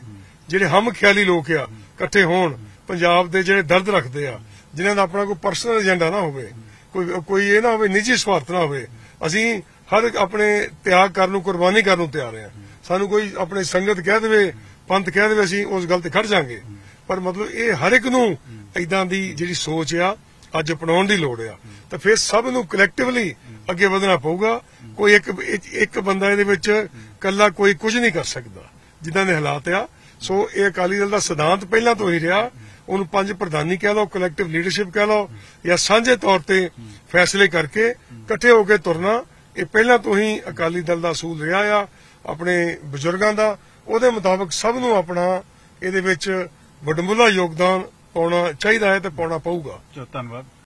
Speaker 1: ਜਿਹੜੇ ਹਮ ਖਿਆਲੀ ਲੋਕ ਆ, ਇਕੱਠੇ ਹੋਣ, ਪੰਜਾਬ ਦੇ ਜਿਹੜੇ ਦਰਦ ਰੱਖਦੇ ਆ, ਜਿਨ੍ਹਾਂ ਦਾ ਆਪਣਾ ਕੋਈ ਪਰਸਨਲ ਏਜੰਡਾ ਨਾ ਹੋਵੇ, ਕੋਈ ਕੋਈ ਇਹ ਨਾ ਹੋਵੇ, ਨਿੱਜੀ ਸਵਾਰਥ ਨਾ ਹੋਵੇ, ਅਸੀਂ ਹਰ ਆਪਣੇ ਤਿਆਗ ਕਰਨ ਨੂੰ, ਕੁਰਬਾਨੀ ਕਰਨ ਨੂੰ ਤਿਆਰ ਆ ਸਾਨੂੰ ਕੋਈ ਆਪਣੇ ਸੰਗਤ ਕਹਿ ਦੇਵੇ, ਪੰਥ ਕਹਿ ਦੇਵੇ, ਅਸੀਂ ਉਸ ਗੱਲ ਤੇ ਖੜ ਜਾਾਂਗੇ। ਪਰ ਮਤਲਬ ਇਹ ਹਰ ਇੱਕ ਨੂੰ ਇਦਾਂ ਦੀ ਜਿਹੜੀ ਸੋਚ ਆ ਅੱਜ ਅਪਣਾਉਣ ਦੀ ਲੋੜ ਆ। ਤਾਂ ਫਿਰ ਸਭ ਨੂੰ ਕਲੈਕਟਿਵਲੀ ਅੱਗੇ ਵਧਣਾ ਪਊਗਾ। ਕੋਈ ਇੱਕ ਇੱਕ ਬੰਦਾ ਇਹਦੇ ਵਿੱਚ ਕੱਲਾ ਕੋਈ ਕੁਝ ਨਹੀਂ ਕਰ ਸਕਦਾ ਜਿੱਦਾਂ ਦੇ ਹਾਲਾਤ ਆ। ਸੋ ਇਹ ਅਕਾਲੀ ਦਲ ਦਾ ਸਿਧਾਂਤ ਪਹਿਲਾਂ ਤੋਂ ਹੀ ਰਿਹਾ। ਉਹਨੂੰ ਪੰਜ ਪ੍ਰਧਾਨੀ ਕਹਿ ਲਓ ਕਲੈਕਟਿਵ ਲੀਡਰਸ਼ਿਪ ਕਹਿ ਲਓ, ਜਾਂ ਸਾਂਝੇ ਤੌਰ ਤੇ ਫੈਸਲੇ ਕਰਕੇ ਇਕੱਠੇ ਹੋ ਕੇ ਤੁਰਨਾ, ਇਹ ਪਹਿਲਾਂ ਤੋਂ ਹੀ ਅਕਾਲੀ ਦਲ ਦਾ ਅਸੂਲ ਰਿਹਾ ਆ, ਆਪਣੇ ਬਜ਼ੁਰਗਾਂ ਦਾ। ਉਹਦੇ ਮੁਤਾਬਕ ਸਭ ਨੂੰ ਆਪਣਾ ਇਹਦੇ ਵਿੱਚ ਵਡਮੁੱਲਾ ਯੋਗਦਾਨ ਪਾਉਣਾ ਚਾਹੀਦਾ ਹੈ ਤੇ ਪਾਉਣਾ ਪਊਗਾ।
Speaker 2: ਚਲੋ ਧੰਨਵਾਦ।